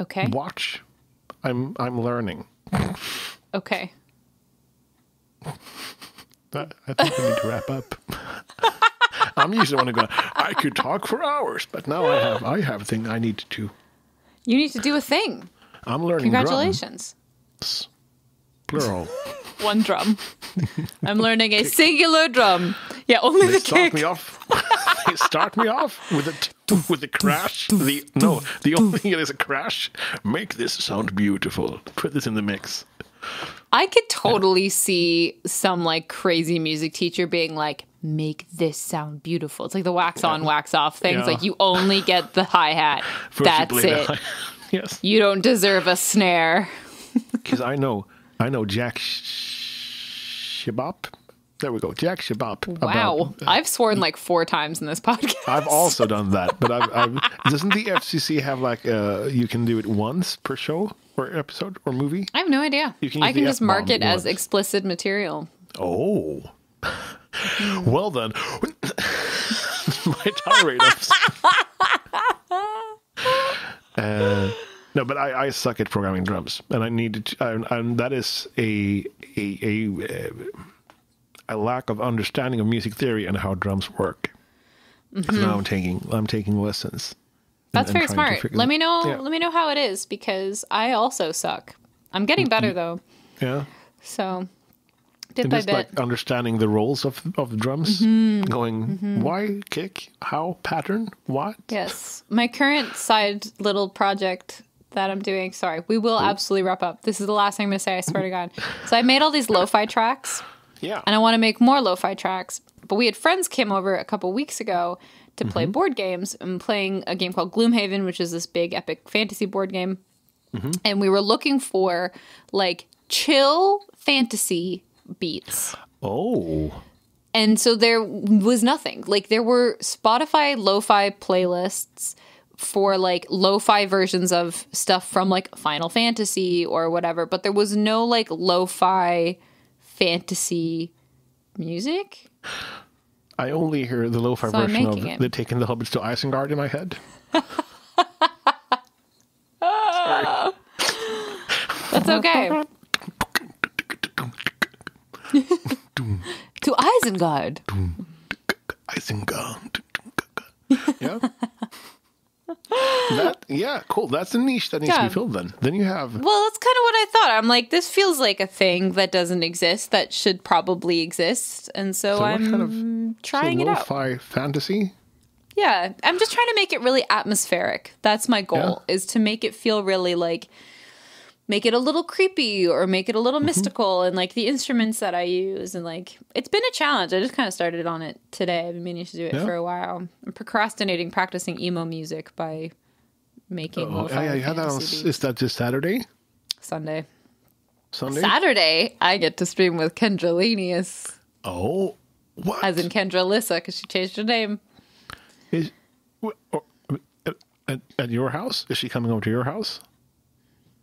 Okay. Watch. I'm I'm learning. Okay. But I think we need to wrap up. I'm usually one to go. I could talk for hours, but now I have I have a thing I need to do. You need to do a thing. I'm learning. Congratulations. drums, plural. One drum. I'm learning a singular drum. Yeah, only They the start kick. me off. they start me off with a t- with a crash. The no, the only thing is a crash. Make this sound beautiful. Put this in the mix. I could totally see some like crazy music teacher being like, make this sound beautiful. It's like the wax on, wax off things. Yeah. Like you only get the hi hat. That's it. hi- yes, You don't deserve a snare. because I know I know Jack Sh- Shabop. There we go, Jack Shabop. Wow. about- I've sworn like four times in this podcast. I've also done that, but I've, I've doesn't the FCC have like uh you can do it once per show or episode or movie? I have no idea. You can I can just mark it as once. explicit material. Oh. well then, my tirade. Uh, no, but I, I suck at programming drums, and I need to. And, and that is a a a, uh, a lack of understanding of music theory and how drums work. 'Cause Now I'm taking I'm taking lessons. That's and very to smart. Let me know Yeah. let me know how it is because I also suck. I'm getting better though. Yeah. So bit And just bit. like understanding the roles of of drums, Mm-hmm. going why kick, how pattern, what. Yes. My current side little project that I'm doing, sorry, we will absolutely wrap up. This is the last thing I'm to say, I swear to God. So I made all these lo fi tracks Yeah. and I want to make more lo fi tracks. But we had friends came over a couple weeks ago to play mm-hmm. board games and playing a game called Gloomhaven, which is this big epic fantasy board game. Mm-hmm. And we were looking for like chill fantasy beats. Oh. And so there was nothing. Like there were Spotify lo-fi playlists for like lo-fi versions of stuff from like Final Fantasy or whatever, but there was no like lo-fi fantasy music. I only hear the lo-fi So version of it. the taking the hobbits to Isengard in my head. That's okay. to Isengard. Isengard. yeah. That yeah, cool. That's a niche that needs to be filled. Then, then you have Well, that's kind of what I thought. I'm like, this feels like a thing that doesn't exist that should probably exist, and so, so I'm kind of trying so it out. lo-fi fantasy. Yeah, I'm just trying to make it really atmospheric. That's my goal is to make it feel really like make it a little creepy or make it a little mm-hmm. mystical and like the instruments that I use and like it's been a challenge. I just kind of started on it today. I've been meaning to do it Yeah. for a while. I'm procrastinating practicing emo music by making Oh, oh yeah, yeah, you had that on. Is that just Saturday? Sunday. Sunday. Saturday, I get to stream with Kendra Lenius, oh, what? as in Kendra Lissa, because she changed her name. Is, wh- at, at, at your house? Is she coming over to your house?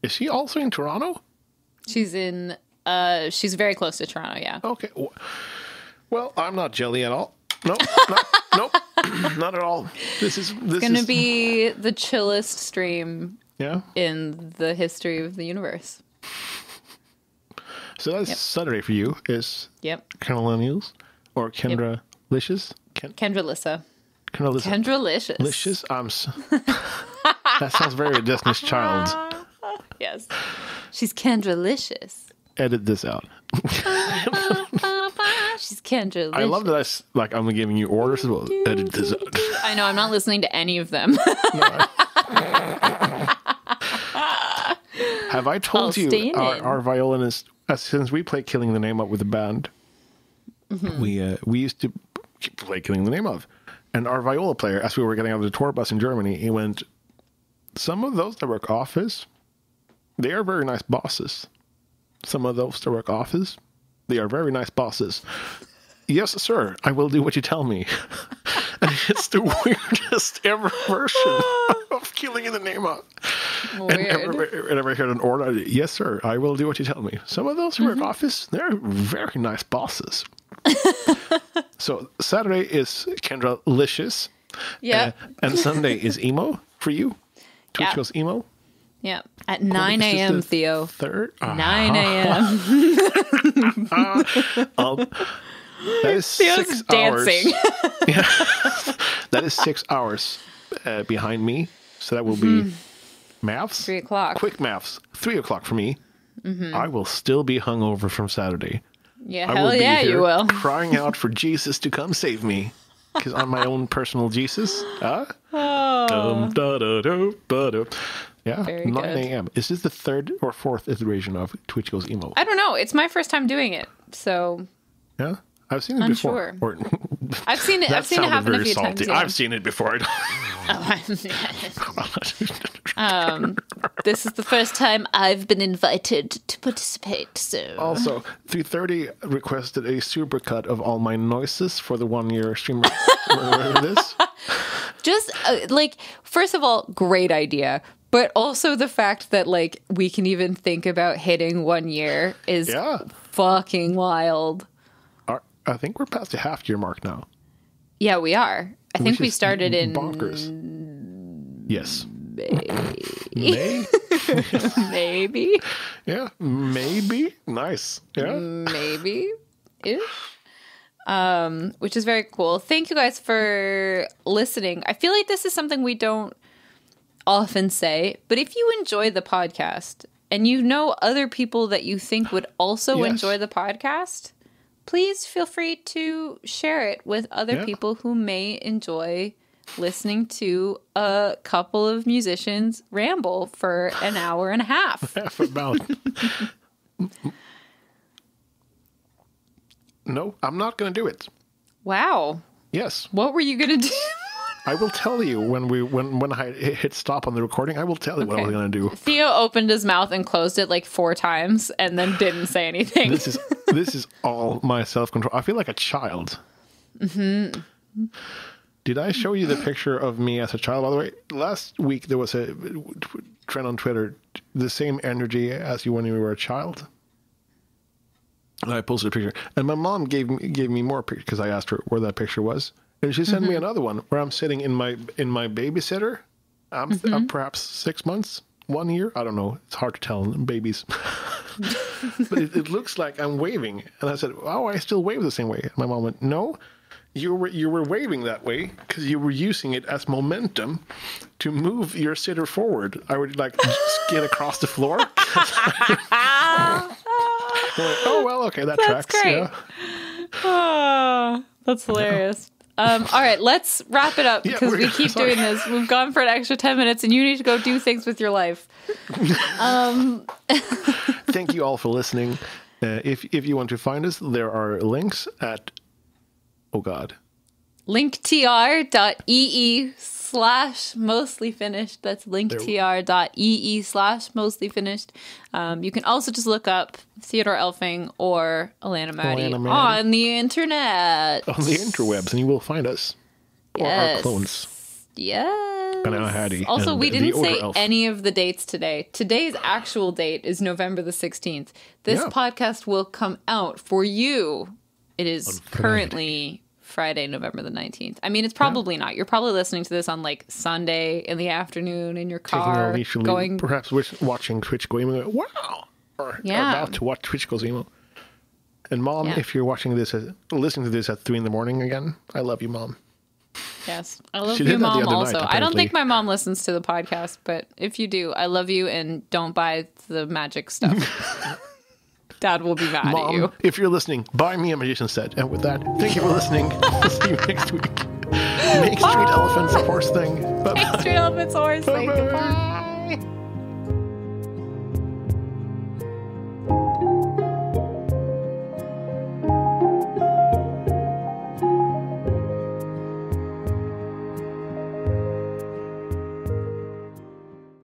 Is she also in Toronto? She's in. Uh, she's very close to Toronto. Yeah. Okay. Well, I'm not jelly at all. Nope. not, nope. not at all. This is this is Going to is be the chillest stream yeah. in the history of the universe. So that's Yep. Saturday for you. Is Yep. News or Kendra Licious? Ken, Kendra Lissa. Kendra Licious. Kendra Licious. Licious. I'm. s- that sounds very Destiny's Child. Yes. She's Kendra Licious. Edit this out. She's Kendra. I love that I like I'm giving you orders as well. Edit this out. I know. I'm not listening to any of them. Have I told I'll you our, our violinist? Uh, since we play "Killing the Name Up" with the band, Mm-hmm. we uh, we used to play "Killing the Name Of," and our viola player, as we were getting out of the tour bus in Germany, he went. Some of those that work office, they are very nice bosses. Some of those that work office, they are very nice bosses. Yes, sir. I will do what you tell me. and it's the weirdest ever version of "Killing in the Name Of." And Weird. whenever, whenever I heard an order, yes, sir, I will do what you tell me. Some of those who Mm-hmm. work office, they're very nice bosses. so Saturday is Kendra Licious. Yeah. uh, and Sunday is emo for you. Twitch Yeah. goes emo. Yeah. At 9 a.m., the Theo. Third. Ah, 9 a.m. I'll- that is Theo's six dancing. hours. That is six hours uh, behind me. So that will be maths. Mm-hmm. Three o'clock. Mm-hmm. Quick maths. Three o'clock for me. I will still be hungover from Saturday. Yeah, I hell will be yeah, here you will. crying out for Jesus to come save me. Because I'm my own personal Jesus. Huh? Dum, da, da, do, ba, do. Yeah. Very 9 good. a.m. Is this the third or fourth iteration of Twitch Goes Emo? I don't know. It's my first time doing it. So Yeah, I've seen it before. Or, I've seen it. I've seen it happen a few salty. times. yeah. I've seen it before. oh, um, this is the first time I've been invited to participate. So also, 330 requested a supercut of all my noises for the one year stream. this. just uh, like first of all great idea but also the fact that like we can even think about hitting one year is Yeah. fucking wild Our- I think we're past the half year mark now. yeah we are i think Which we started in bonkers. Yes. May? maybe Yeah, maybe. Nice. Yeah. maybe ish um which is very cool thank you guys for listening i feel like this is something we don't often say but if you enjoy the podcast and you know other people that you think would also Yes. enjoy the podcast please feel free to share it with other Yeah. people who may enjoy listening to a couple of musicians ramble for an hour and a half Half about. no, I'm not going to do it. wow Yes, what were you gonna do I will tell you when we when when I hit stop on the recording. I will tell you what I was going to do. Theo opened his mouth and closed it like four times and then didn't say anything. This is this is all my self control. I feel like a child. Mm-hmm. Did I show you the picture of me as a child? By the way, last week there was a trend on Twitter: the same energy as you when you were a child. And I posted a picture, and my mom gave me gave me more pictures because I asked her where that picture was, and she sent me mm-hmm. another one where I'm sitting in my in my babysitter. I'm, I'm mm-hmm. perhaps six months, one year. I don't know. It's hard to tell babies. but it, it looks like I'm waving. And I said, "Oh, I still wave the same way." My mom went, "No, you were you were waving that way because you were using it as momentum to move your sitter forward. I would like skid across the floor." Oh well, okay, that That's tracks. great. Ah, yeah. Oh, that's hilarious. Um, all right, let's wrap it up because we're- we keep sorry. doing this. We've gone for an extra 10 minutes and you need to go do things with your life. Thank you all for listening. Uh, if if you want to find us, there are links at. Oh God, linktr.ee slash mostly finished. That's linktr.ee slash mostly finished. Um, you can also just look up Theodor Elfving or Alanna Matty Alanna Matty. on the internet. On the interwebs, and you will find us. Or our clones. Yes. Banana Hattie Also, we didn't say Elf. any of the dates today. Today's actual date is November the 16th. This Yeah. podcast will come out for you. It is currently Friday, November the 19th. I mean, it's probably not. You're probably listening to this on like Sunday in the afternoon in your car. Going, perhaps watching Twitch Go Emo. Wow! Or Yeah. about to watch Twitch Emo. And mom, Yeah. if you're watching this, at, listening to this at three in the morning again, I love you, mom. yes. I love She you, did that the mom, other night, also. I don't think my mom listens to the podcast, but if you do, I love you and don't buy the magic stuff. Dad will be mad at you. if you're listening, buy me a magician set. And with that, thank you for listening. We'll see you next week. Make Street Elephants a horse thing. Bye. Street Elephant's horse. Like, Bye-bye. goodbye.